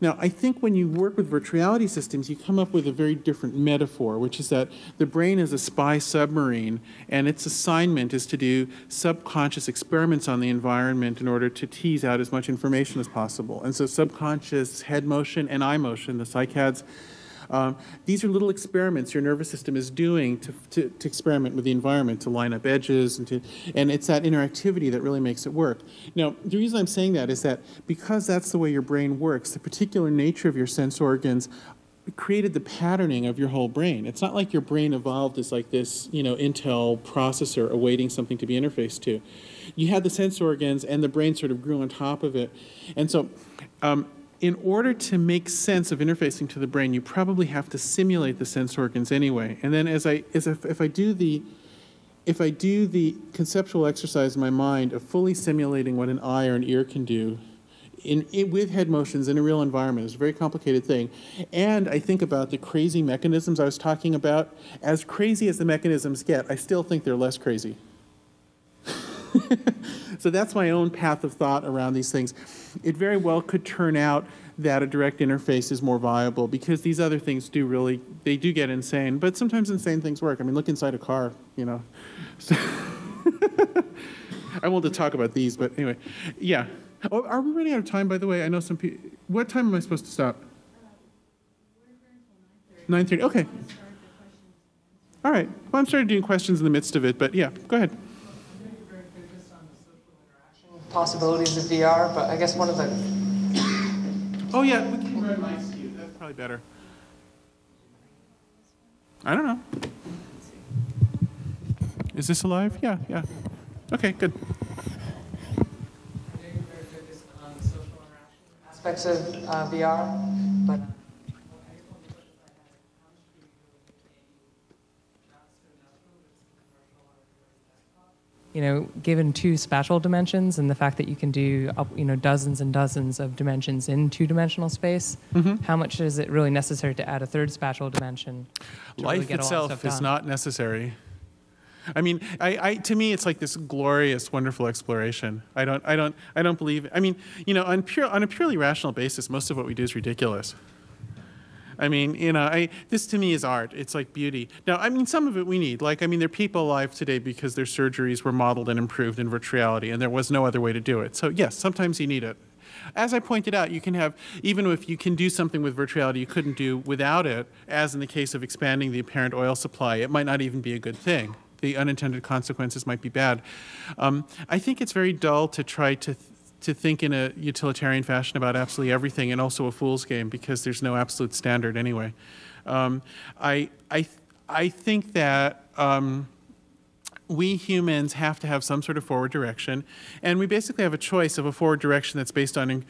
Now, I think when you work with virtuality systems, you come up with a very different metaphor, which is that the brain is a spy submarine, and its assignment is to do subconscious experiments on the environment in order to tease out as much information as possible. And so, subconscious head motion and eye motion, the saccades, um, these are little experiments your nervous system is doing to, to, to experiment with the environment, to line up edges, and, to, and it's that interactivity that really makes it work. Now, the reason I'm saying that is that because that's the way your brain works, the particular nature of your sense organs created the patterning of your whole brain. It's not like your brain evolved as like this, you know, Intel processor awaiting something to be interfaced to. You had the sense organs, and the brain sort of grew on top of it. And so, um, in order to make sense of interfacing to the brain, you probably have to simulate the sense organs anyway. And then, as I, as if, if I do the if I do the conceptual exercise in my mind of fully simulating what an eye or an ear can do in, in, with head motions in a real environment, it's a very complicated thing. And I think about the crazy mechanisms I was talking about. As crazy as the mechanisms get, I still think they're less crazy. [laughs] so that's my own path of thought around these things. It very well could turn out that a direct interface is more viable because these other things do really they do get insane but sometimes insane things work. I mean look inside a car you know. So [laughs] i won't talk about these but anyway yeah. Oh, are we running out of time by the way? I know some people what time am i supposed to stop? 9.30 okay. All right. Well i'm started doing questions in the midst of it but yeah go ahead Possibilities of VR, but I guess one of the Oh, yeah, we can run mics to you. That's probably better. I don't know. Is this alive? Yeah, yeah. Okay, good. aspects of uh, VR, but you know, given two spatial dimensions and the fact that you can do, you know, dozens and dozens of dimensions in two-dimensional space, mm-hmm. how much is it really necessary to add a third spatial dimension? really Life lot itself is not necessary. I mean, I, I, to me, it's like this glorious, wonderful exploration. I don't, I don't, I don't believe. I mean, you know, on pure, on a purely rational basis, most of what we do is ridiculous. I mean, you know, I, this to me is art. It's like beauty. Now, I mean, some of it we need. Like, I mean, there are people alive today because their surgeries were modeled and improved in virtual reality, and there was no other way to do it. So, yes, sometimes you need it. As I pointed out, you can have, even if you can do something with virtuality you couldn't do without it, as in the case of expanding the apparent oil supply, it might not even be a good thing. The unintended consequences might be bad. Um, I think it's very dull to try to to think in a utilitarian fashion about absolutely everything and also a fool's game because there's no absolute standard anyway. Um, I, I, I think that um, we humans have to have some sort of forward direction, and we basically have a choice of a forward direction that's based on,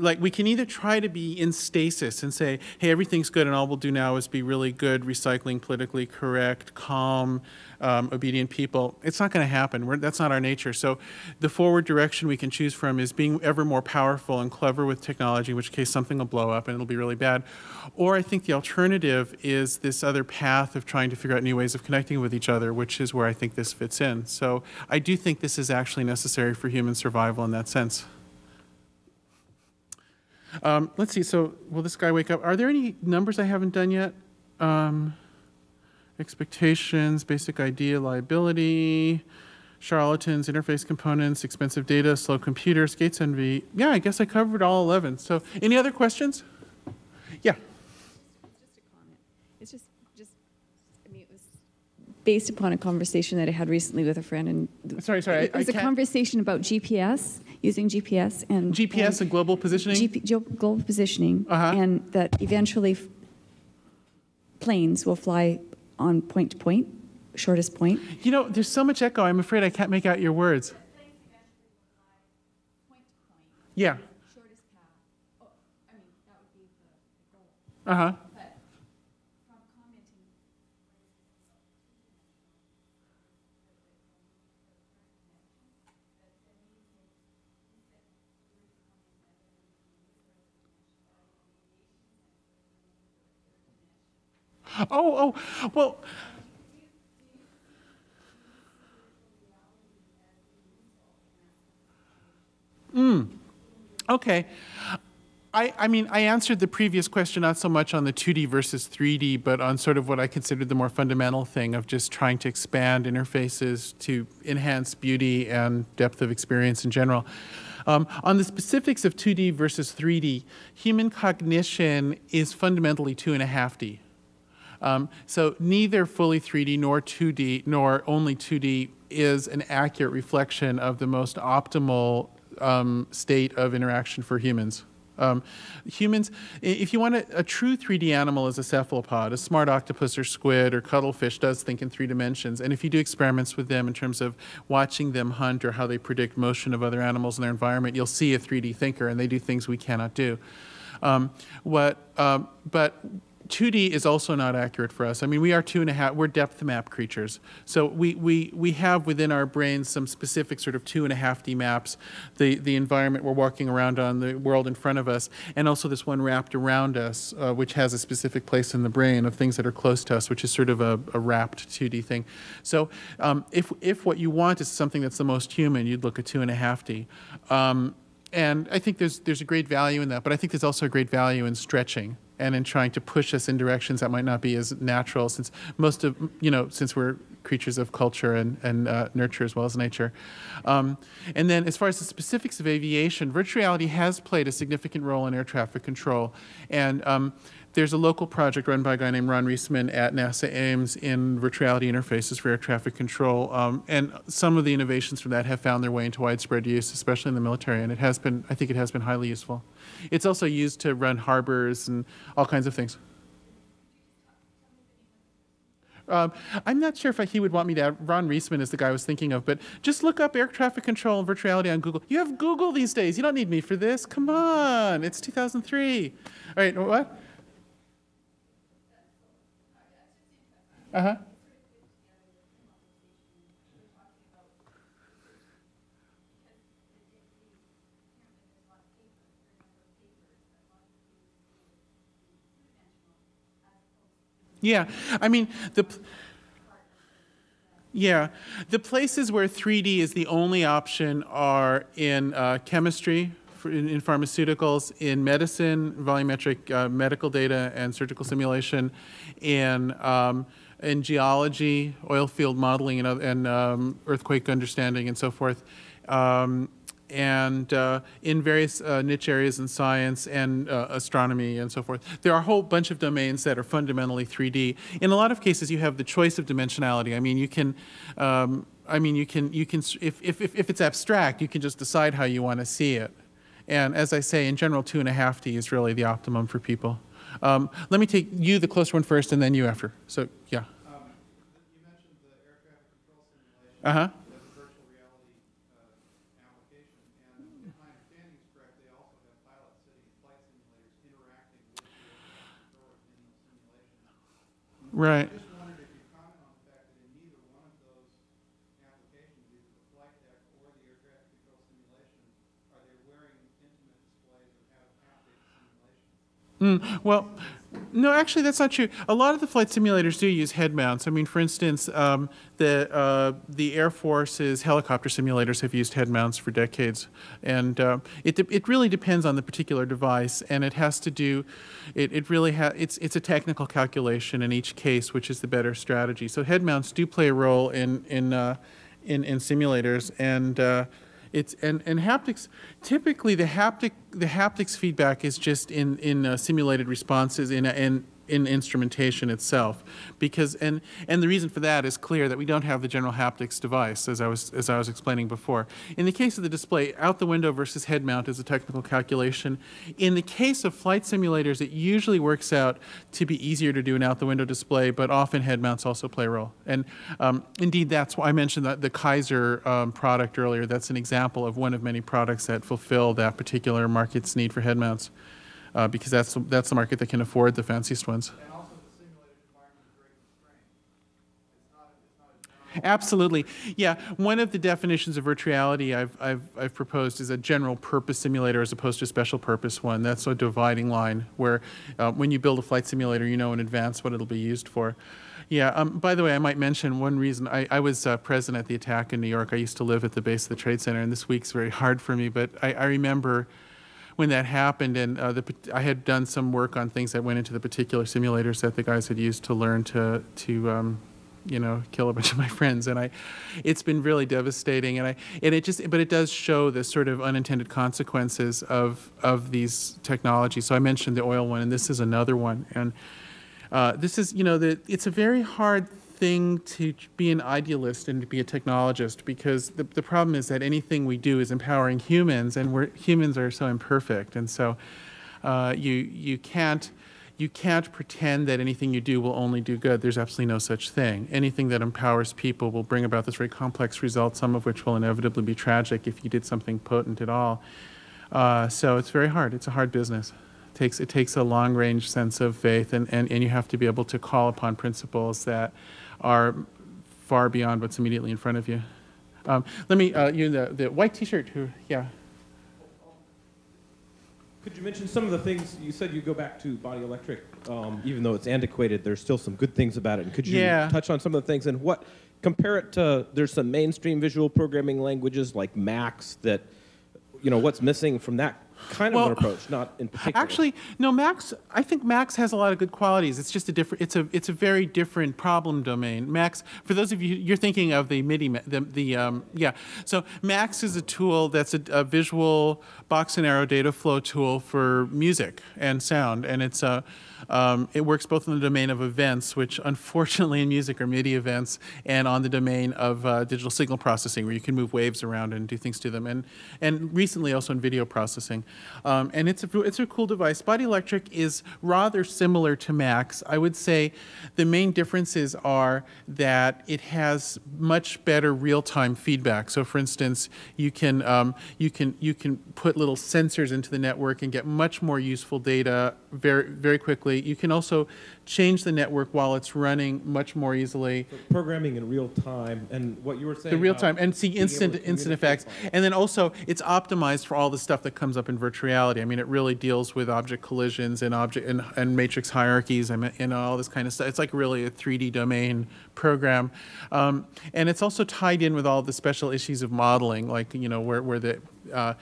like, we can either try to be in stasis and say, hey, everything's good, and all we'll do now is be really good, recycling, politically correct, calm, um, obedient people. It's not going to happen. We're, that's not our nature. So, the forward direction we can choose from is being ever more powerful and clever with technology, in which case something will blow up and it'll be really bad. Or I think the alternative is this other path of trying to figure out new ways of connecting with each other, which is where I think this fits in. So, I do think this is actually necessary for human survival in that sense. Um, let's see. So, will this guy wake up? Are there any numbers I haven't done yet? Um, expectations, basic idea, liability, charlatans, interface components, expensive data, slow computers, gates envy. Yeah, I guess I covered all 11. So, any other questions? Yeah. Just a comment. It's just, just, I mean, it was based upon a conversation that I had recently with a friend and. Sorry, sorry, It was I a can't- conversation about GPS, using GPS and. GPS and global positioning? GP, global positioning. Uh-huh. And that eventually f- planes will fly on point to point, shortest point. You know, there's so much echo, I'm afraid I can't make out your words. Yeah. Uh-huh. [laughs] Oh, oh, well, Okay. I, I mean, I answered the previous question not so much on the 2D versus 3D, but on sort of what I considered the more fundamental thing of just trying to expand interfaces to enhance beauty and depth of experience in general. Um, on the specifics of 2D versus 3D, human cognition is fundamentally 2.5D. Um, so neither fully 3D nor 2D nor only 2D is an accurate reflection of the most optimal um, state of interaction for humans. Um, humans, if you want a, a true 3D animal is a cephalopod, a smart octopus or squid or cuttlefish does think in three dimensions. And if you do experiments with them in terms of watching them hunt or how they predict motion of other animals in their environment, you'll see a 3D thinker and they do things we cannot do. Um, what, um, but 2D is also not accurate for us. I mean, we are two and a half, we're depth map creatures. So we, we, we have within our brains some specific sort of two and a half D maps, the, the environment we're walking around on, the world in front of us, and also this one wrapped around us, uh, which has a specific place in the brain of things that are close to us, which is sort of a, a wrapped 2D thing. So um, if, if what you want is something that's the most human, you'd look at two and a half D. Um, and I think there's there's a great value in that, but I think there's also a great value in stretching and in trying to push us in directions that might not be as natural, since most of you know since we're creatures of culture and and uh, nurture as well as nature. Um, and then as far as the specifics of aviation, virtual reality has played a significant role in air traffic control, and um, there's a local project run by a guy named Ron Reisman at NASA Ames in virtual reality interfaces for air traffic control. Um, and some of the innovations from that have found their way into widespread use, especially in the military. And it has been, I think it has been highly useful. It's also used to run harbors and all kinds of things. Um, I'm not sure if he would want me to. Add, Ron Reisman is the guy I was thinking of, but just look up air traffic control and virtual reality on Google. You have Google these days. You don't need me for this. Come on, it's 2003. All right, what? Uh huh. Yeah, I mean the. Yeah, the places where 3D is the only option are in uh, chemistry, in, in pharmaceuticals, in medicine, volumetric uh, medical data and surgical simulation, in um, in geology, oil field modeling, and, and um, earthquake understanding, and so forth. Um, and uh, in various uh, niche areas in science and uh, astronomy and so forth. There are a whole bunch of domains that are fundamentally 3D. In a lot of cases, you have the choice of dimensionality. I mean, you can, um, I mean, you can, you can, if, if if it's abstract, you can just decide how you want to see it. And as I say, in general, two and a half D is really the optimum for people. Um, let me take you, the closer one first, and then you after. So, yeah. Um, You mentioned the air control simulation. Uh huh. as a virtual reality uh, application. And if my understanding is correct, they also have pilots sitting in flight simulators interacting with the air traffic controllers in those simulations. Right. I just wondered if you comment on the fact that in neither one of those applications, either the flight deck or the air traffic control simulation, are they wearing intimate displays or have haptic simulations? Mm, well, no, actually, that's not true. A lot of the flight simulators do use head mounts. I mean, for instance, um, the uh, the Air Force's helicopter simulators have used head mounts for decades, and uh, it it really depends on the particular device, and it has to do, it, it really ha- it's it's a technical calculation in each case, which is the better strategy. So head mounts do play a role in in uh, in, in simulators, and uh, it's and, and haptics typically the haptic the haptics feedback is just in in uh, simulated responses in in in instrumentation itself because and and the reason for that is clear that we don't have the general haptics device as I was as I was explaining before. In the case of the display, out the window versus head mount is a technical calculation. In the case of flight simulators, it usually works out to be easier to do an out the window display, but often head mounts also play a role. And um, indeed, that's why I mentioned that the Kaiser um, product earlier. That's an example of one of many products that fulfill that particular market's need for head mounts, uh, because that's that's the market that can afford the fanciest ones. Absolutely. Yeah, one of the definitions of virtual reality I've, I've, I've proposed is a general purpose simulator as opposed to a special purpose one. That's a dividing line where uh, when you build a flight simulator, you know in advance what it'll be used for. Yeah, um, by the way, I might mention one reason. I, I was uh, present at the attack in New York. I used to live at the base of the Trade Center, and this week's very hard for me, but I, I remember when that happened, and uh, the, I had done some work on things that went into the particular simulators that the guys had used to learn to to um, you know kill a [laughs] bunch of my friends, and I, it's been really devastating, and I and it just but it does show the sort of unintended consequences of of these technologies. So I mentioned the oil one, and this is another one, and uh, this is you know the it's a very hard thing to be an idealist and to be a technologist because the, the problem is that anything we do is empowering humans and we're humans are so imperfect and so uh, you you can't you can't pretend that anything you do will only do good. There's absolutely no such thing. Anything that empowers people will bring about this very complex result, some of which will inevitably be tragic if you did something potent at all. Uh, so it's very hard. It's a hard business. It takes, it takes a long range sense of faith, and, and, and you have to be able to call upon principles that are far beyond what's immediately in front of you. Um, let me, uh, you in the, the white t shirt, who, yeah. Could you mention some of the things you said you go back to Body Electric, um, even though it's antiquated, there's still some good things about it. And could you Yeah. touch on some of the things and what compare it to there's some mainstream visual programming languages like Max that you know what's missing from that kind of Well, an approach, not in particular. Actually, no. Max, I think Max has a lot of good qualities. It's just a different. It's a it's a very different problem domain. Max, for those of you, you're thinking of the MIDI, the the um, yeah. So Max is a tool that's a, a visual box and arrow data flow tool for music and sound, and it's a um, it works both in the domain of events, which unfortunately in music are MIDI events, and on the domain of uh, digital signal processing, where you can move waves around and do things to them, and and recently also in video processing. Um, and it's a it's a cool device. Body Electric is rather similar to Max. I would say the main differences are that it has much better real-time feedback. So, for instance, you can um, you can you can put little sensors into the network and get much more useful data very very quickly. You can also change the network while it's running much more easily. programming in real time and what you were saying. The real time and see instant instant effects, and then also it's optimized for all the stuff that comes up in virtual reality. I mean, it really deals with object collisions and object and, and matrix hierarchies and, and all this kind of stuff. It's like really a 3D domain program, um, and it's also tied in with all the special issues of modeling, like you know where where the uh,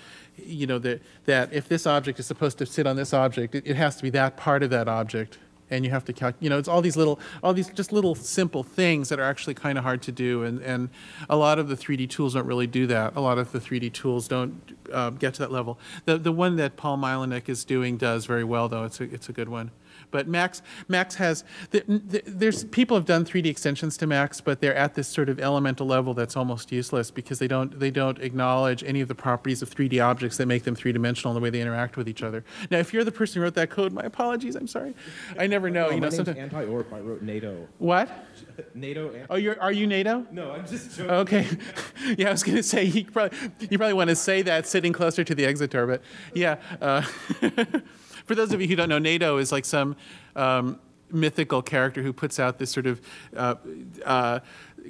you know that that if this object is supposed to sit on this object, it, it has to be that part of that object. And you have to calc you know it's all these little all these just little simple things that are actually kind of hard to do. And and a lot of the 3d tools don't really do that. A lot of the 3d tools don't uh, get to that level. The the one that paul Mlyniec is doing does very well though. It's a it's a good one but Max, Max has the, the, there's people have done 3D extensions to Max, but they're at this sort of elemental level that's almost useless because they don't they don't acknowledge any of the properties of 3D objects that make them three dimensional in the way they interact with each other. Now, if you're the person who wrote that code, my apologies. I'm sorry. I never know. You know, sometimes anti-orp. I wrote NATO. what? [laughs] NATO. Anti- Oh, you're are you NATO? no, I'm just joking. Okay. [laughs] yeah, I was going to say you probably you probably want to say that sitting closer to the exit door, but yeah. Uh, [laughs] for those of you who don't know, NATO is like some um, mythical character who puts out this sort of uh, uh,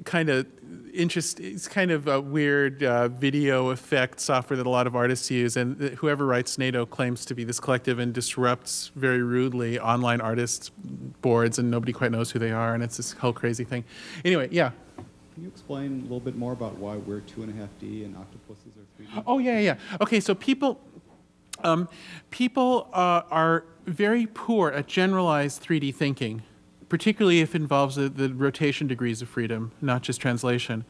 kind of interest. It's kind of a weird uh, video effect software that a lot of artists use, and whoever writes NATO claims to be this collective and disrupts very rudely online artists' boards, and nobody quite knows who they are, and it's this whole crazy thing. Anyway, yeah. Can you explain a little bit more about why we're two and a half D and octopuses are 3D? Oh yeah, yeah. yeah. Okay, so people, um, people uh, are very poor at generalized 3D thinking, particularly if it involves the, the rotation degrees of freedom, not just translation.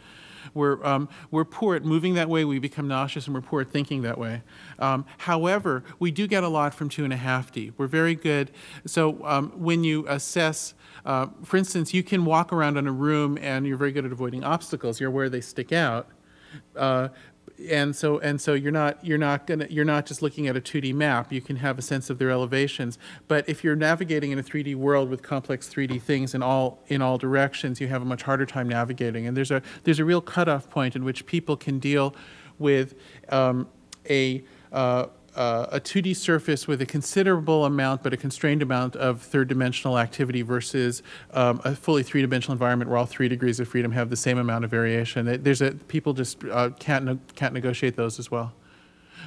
We're, um, we're poor at moving that way, we become nauseous, and we're poor at thinking that way. Um, however, we do get a lot from 2.5D. We're very good. So um, when you assess, uh, for instance, you can walk around in a room and you're very good at avoiding obstacles. You're aware they stick out. Uh, and so and so you're not you're not gonna you're not just looking at a 2D map. You can have a sense of their elevations. But if you're navigating in a 3D world with complex 3D things in all in all directions, you have a much harder time navigating. And there's a there's a real cutoff point in which people can deal with um, a uh, uh, a 2D surface with a considerable amount, but a constrained amount of third dimensional activity versus um, a fully three dimensional environment where all three degrees of freedom have the same amount of variation. There's a, people just uh, can't, ne- can't negotiate those as well.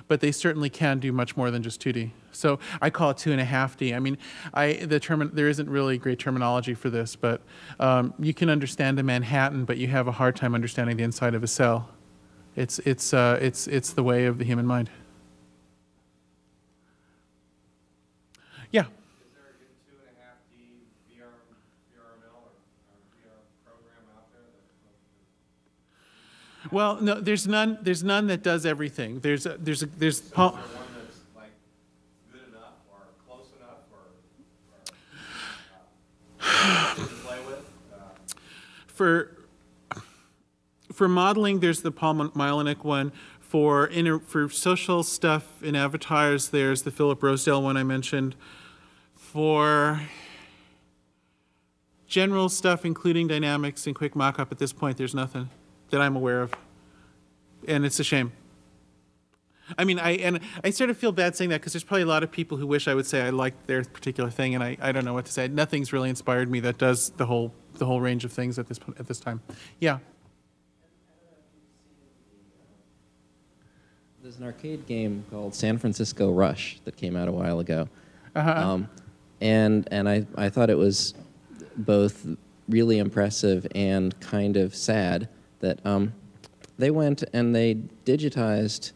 But they certainly can do much more than just 2D. So I call it two and a half D. I mean, I, the term, there isn't really great terminology for this, but um, you can understand a Manhattan, but you have a hard time understanding the inside of a cell. It's, it's, uh, it's, it's the way of the human mind. Yeah. Is there a good two and a half D VR, VRML or, or VR program out there that? Well, no, there's none. There's none that does everything. There's a, there's a, there's. Is there one that's like good enough or close enough or, or uh, play with? Uh, for for modeling, there's the Paul Mlyniec one. For inter, for social stuff in avatars, there's the Philip Rosedale one I mentioned. For general stuff, including dynamics and quick mockup, at this point, there's nothing that I'm aware of, and it's a shame. I mean, I and I sort of feel bad saying that because there's probably a lot of people who wish I would say I like their particular thing, and I, I don't know what to say. Nothing's really inspired me that does the whole the whole range of things at this at this time. Yeah. There's an arcade game called San Francisco Rush that came out a while ago. Uh-huh. Um, and and I, I thought it was both really impressive and kind of sad that um, they went and they digitized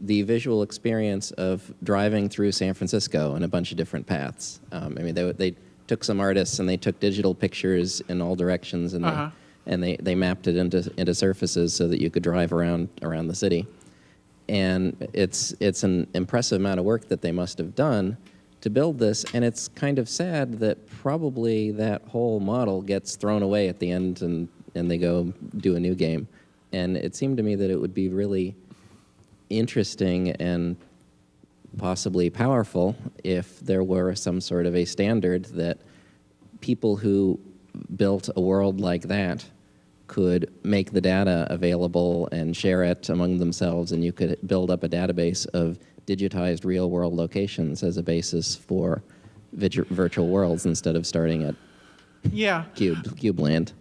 the visual experience of driving through San Francisco in a bunch of different paths. Um, I mean, they, they took some artists and they took digital pictures in all directions and, Uh-huh. they, and they, they mapped it into, into surfaces so that you could drive around around the city and it's it's an impressive amount of work that they must have done to build this and it's kind of sad that probably that whole model gets thrown away at the end and and they go do a new game and it seemed to me that it would be really interesting and possibly powerful if there were some sort of a standard that people who built a world like that could make the data available and share it among themselves, and you could build up a database of digitized real world locations as a basis for virtual worlds instead of starting at Yeah. cube cube land.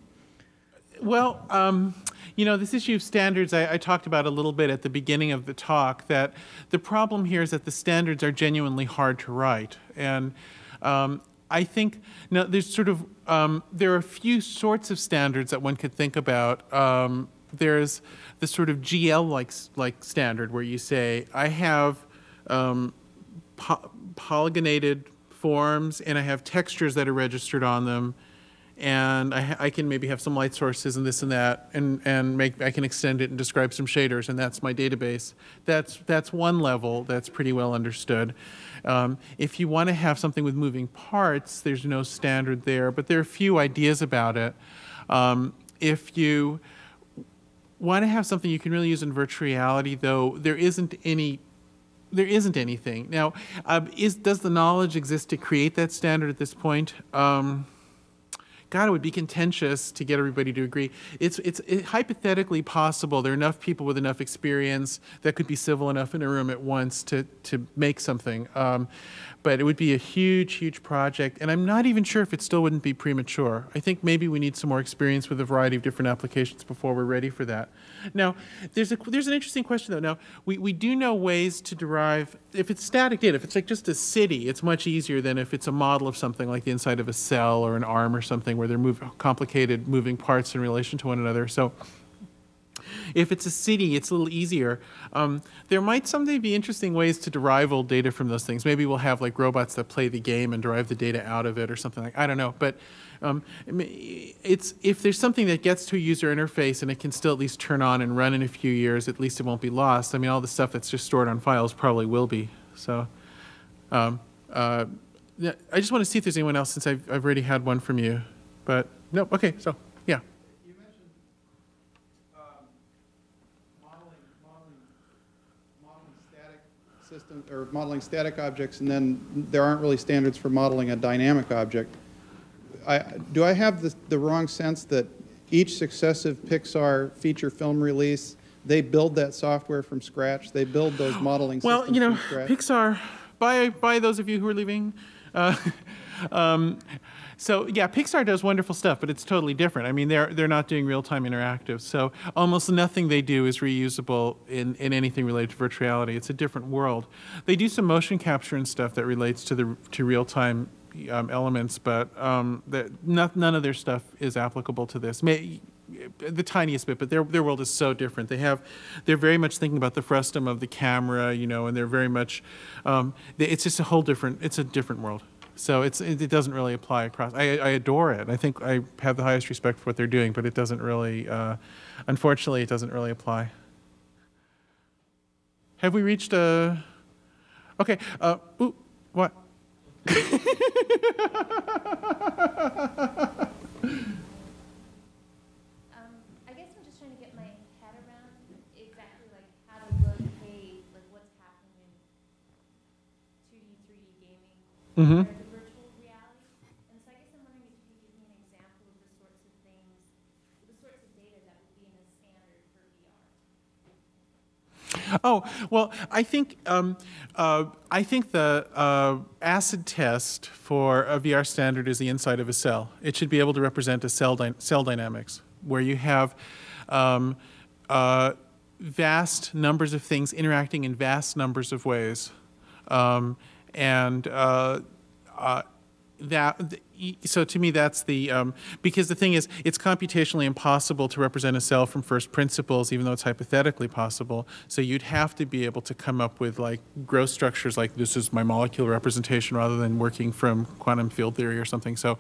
Well, um, you know, this issue of standards, I, I talked about a little bit at the beginning of the talk, that the problem here is that the standards are genuinely hard to write. And um, I think, now, there's sort of, um, there are a few sorts of standards that one could think about. Um, there's the sort of GL-like like standard where you say, I have um, po- polygonated forms and I have textures that are registered on them and I, I can maybe have some light sources and this and that, and, and make I can extend it and describe some shaders, and that's my database. That's that's one level that's pretty well understood. Um, if you want to have something with moving parts, there's no standard there, but there are a few ideas about it. Um, if you want to have something you can really use in virtual reality, though, there isn't any there isn't anything now. Um, is does the knowledge exist to create that standard at this point? Um, God, it would be contentious to get everybody to agree. It's it's it, hypothetically possible. There are enough people with enough experience that could be civil enough in a room at once to to make something. Um, but it would be a huge, huge project, and I'm not even sure if it still wouldn't be premature. I think maybe we need some more experience with a variety of different applications before we're ready for that. Now, there's a there's an interesting question though. Now, we, we do know ways to derive if it's static data. If it's like just a city, it's much easier than if it's a model of something like the inside of a cell or an arm or something where they're move, complicated moving parts in relation to one another. So If it's a city, it's a little easier. Um, there might someday be interesting ways to derive old data from those things. Maybe we'll have like robots that play the game and derive the data out of it or something like. I don't know, but um, it's if there's something that gets to a user interface and it can still at least turn on and run in a few years, at least it won't be lost. I mean, all the stuff that's just stored on files probably will be. So, um, uh, I just want to see if there's anyone else since I've, I've already had one from you, but no. Okay, so yeah. You mentioned um, modeling, modeling, modeling static systems, or modeling static objects, and then there aren't really standards for modeling a dynamic object. I, do I have the, the wrong sense that each successive Pixar feature film release, they build that software from scratch? They build those modeling Well, you know? Pixar. By by those of you who are leaving. Uh, [laughs] um, so yeah, Pixar does wonderful stuff, but it's totally different. I mean, they're they're not doing real time interactive, so almost nothing they do is reusable in, in anything related to virtual reality. It's a different world. They do some motion capture and stuff that relates to the to real time um, elements, but um, not, none of their stuff is applicable to this. May, the tiniest bit, but their their world is so different. They have, they're very much thinking about the frustum of the camera, you know, and they're very much, um, they, it's just a whole different, it's a different world. So it's it, it doesn't really apply across. I, I adore it. I think I have the highest respect for what they're doing, but it doesn't really, uh, unfortunately, it doesn't really apply. Have we reached a? Okay. Uh, ooh, what? Um, I guess I'm just trying to get my head around exactly like how to look, hey, like what's happening in 2D, 3D gaming Mhm. compared to virtual reality. And so I guess I'm wondering if you could give me an example of the sorts of things, the sorts of data that would be in a standard for VR. [laughs] Oh well, I think um, uh, I think the uh, acid test for a VR standard is the inside of a cell. It should be able to represent a cell dy- cell dynamics where you have um, uh, vast numbers of things interacting in vast numbers of ways, um, and uh, uh, that so to me that's the um, because the thing is it's computationally impossible to represent a cell from first principles even though it's hypothetically possible. So you'd have to be able to come up with like gross structures like this is my molecular representation rather than working from quantum field theory or something. So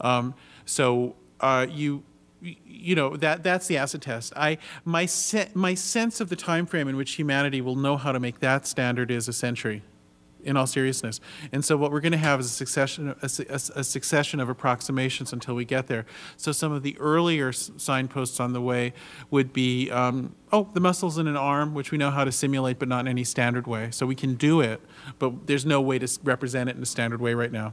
um, so uh, you you know that that's the acid test. I my se- my sense of the time frame in which humanity will know how to make that standard is a century in all seriousness. And so what we're going to have is a succession, a, a a succession of approximations until we get there. So some of the earlier signposts on the way would be, um, oh, the muscles in an arm, which we know how to simulate, but not in any standard way. So we can do it, but there's no way to represent it in a standard way right now.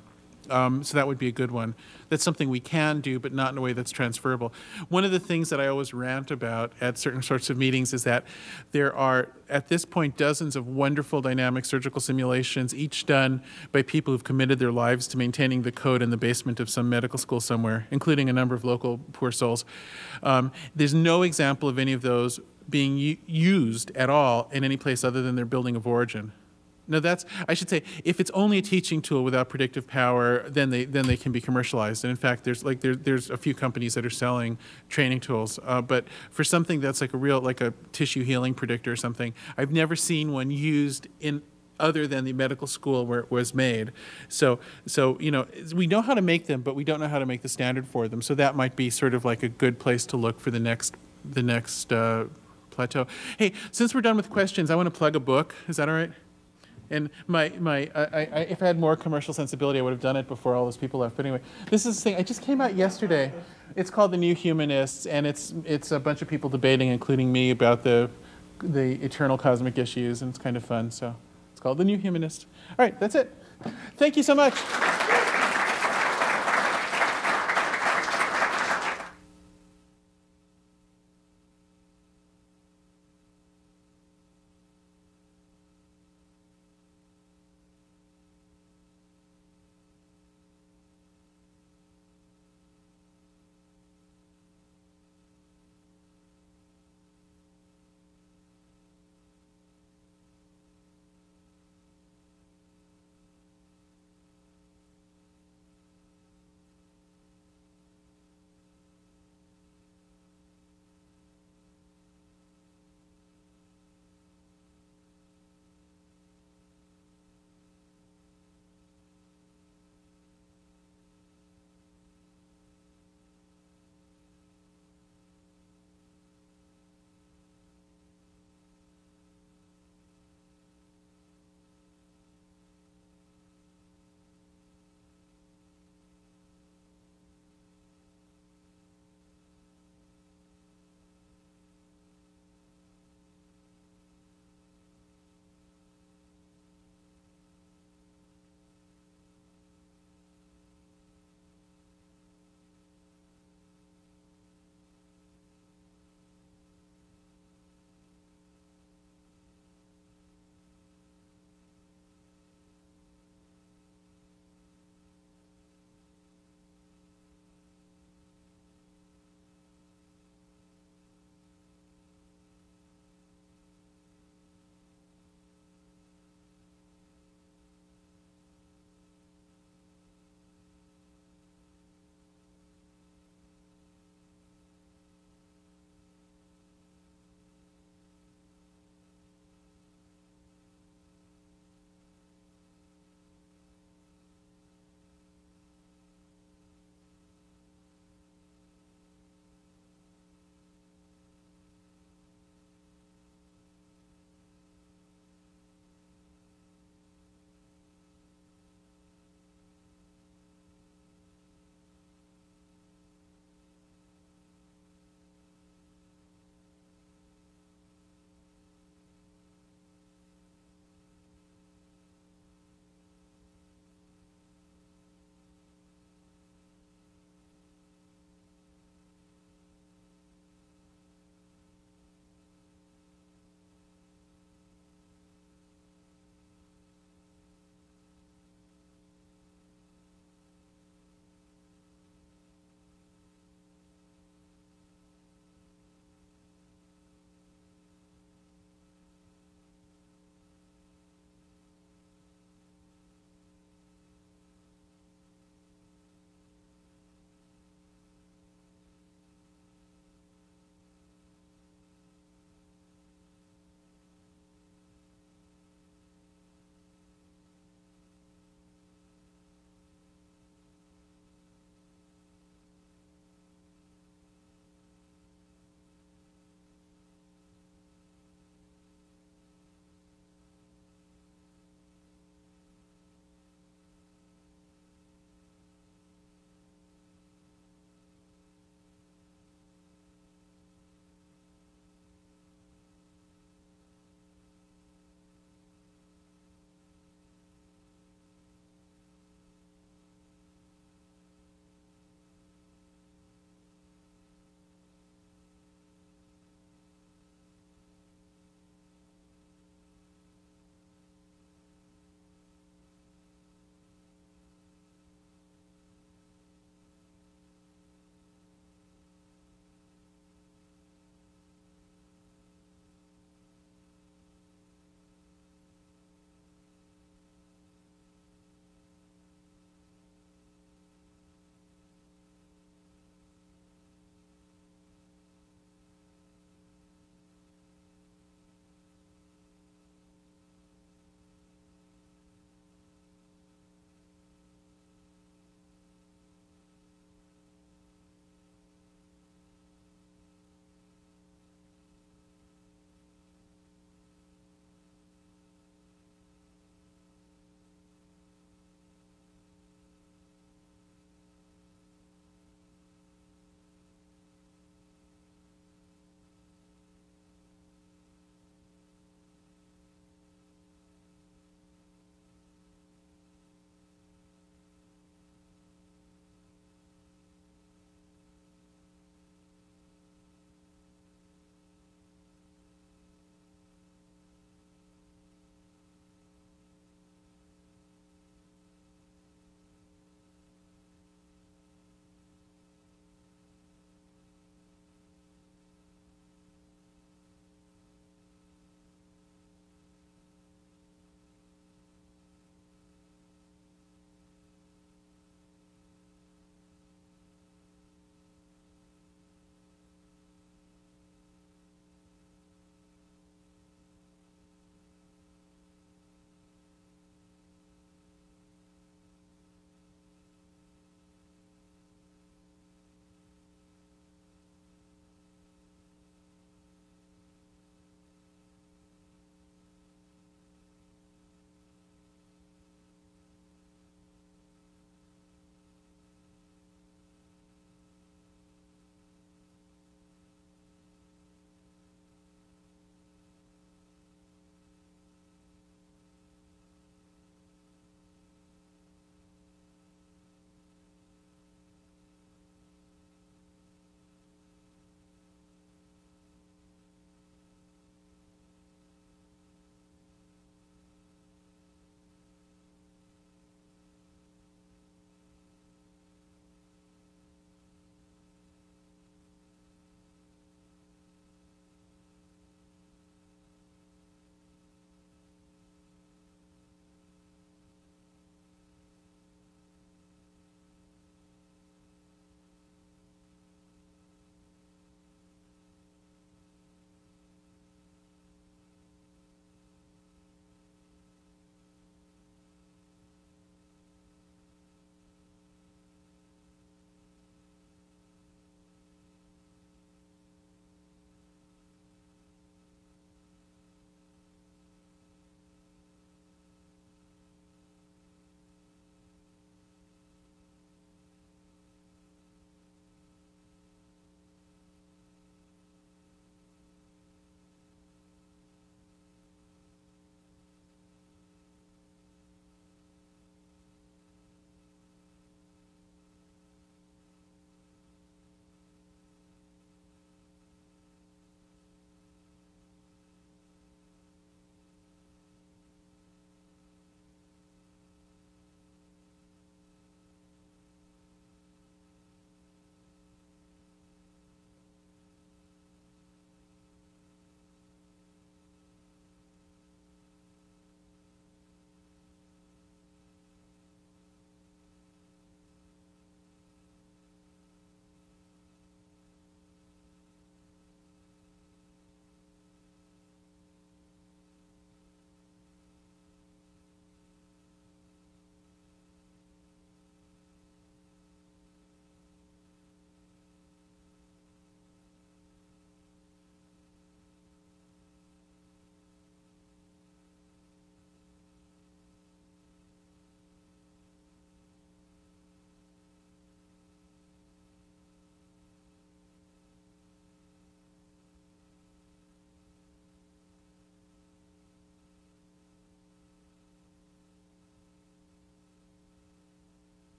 Um, so that would be a good one. That's something we can do, but not in a way that's transferable. One of the things that I always rant about at certain sorts of meetings is that there are, at this point, dozens of wonderful dynamic surgical simulations, each done by people who've committed their lives to maintaining the code in the basement of some medical school somewhere, including a number of local poor souls. Um, there's no example of any of those being used at all in any place other than their building of origin. No, that's I should say if it's only a teaching tool without predictive power, then they then they can be commercialized. And in fact, there's like there, there's a few companies that are selling training tools. Uh, but for something that's like a real like a tissue healing predictor or something, I've never seen one used in other than the medical school where it was made. So so you know we know how to make them, but we don't know how to make the standard for them. So that might be sort of like a good place to look for the next the next uh, plateau. Hey, since we're done with questions, I want to plug a book. Is that all right? And my, my I, I, if I had more commercial sensibility, I would have done it before all those people left. But anyway, this is the thing. It just came out yesterday. It's called The New Humanists, and it's, it's a bunch of people debating, including me, about the, the eternal cosmic issues, and it's kind of fun. So it's called The New Humanist. All right, that's it. Thank you so much.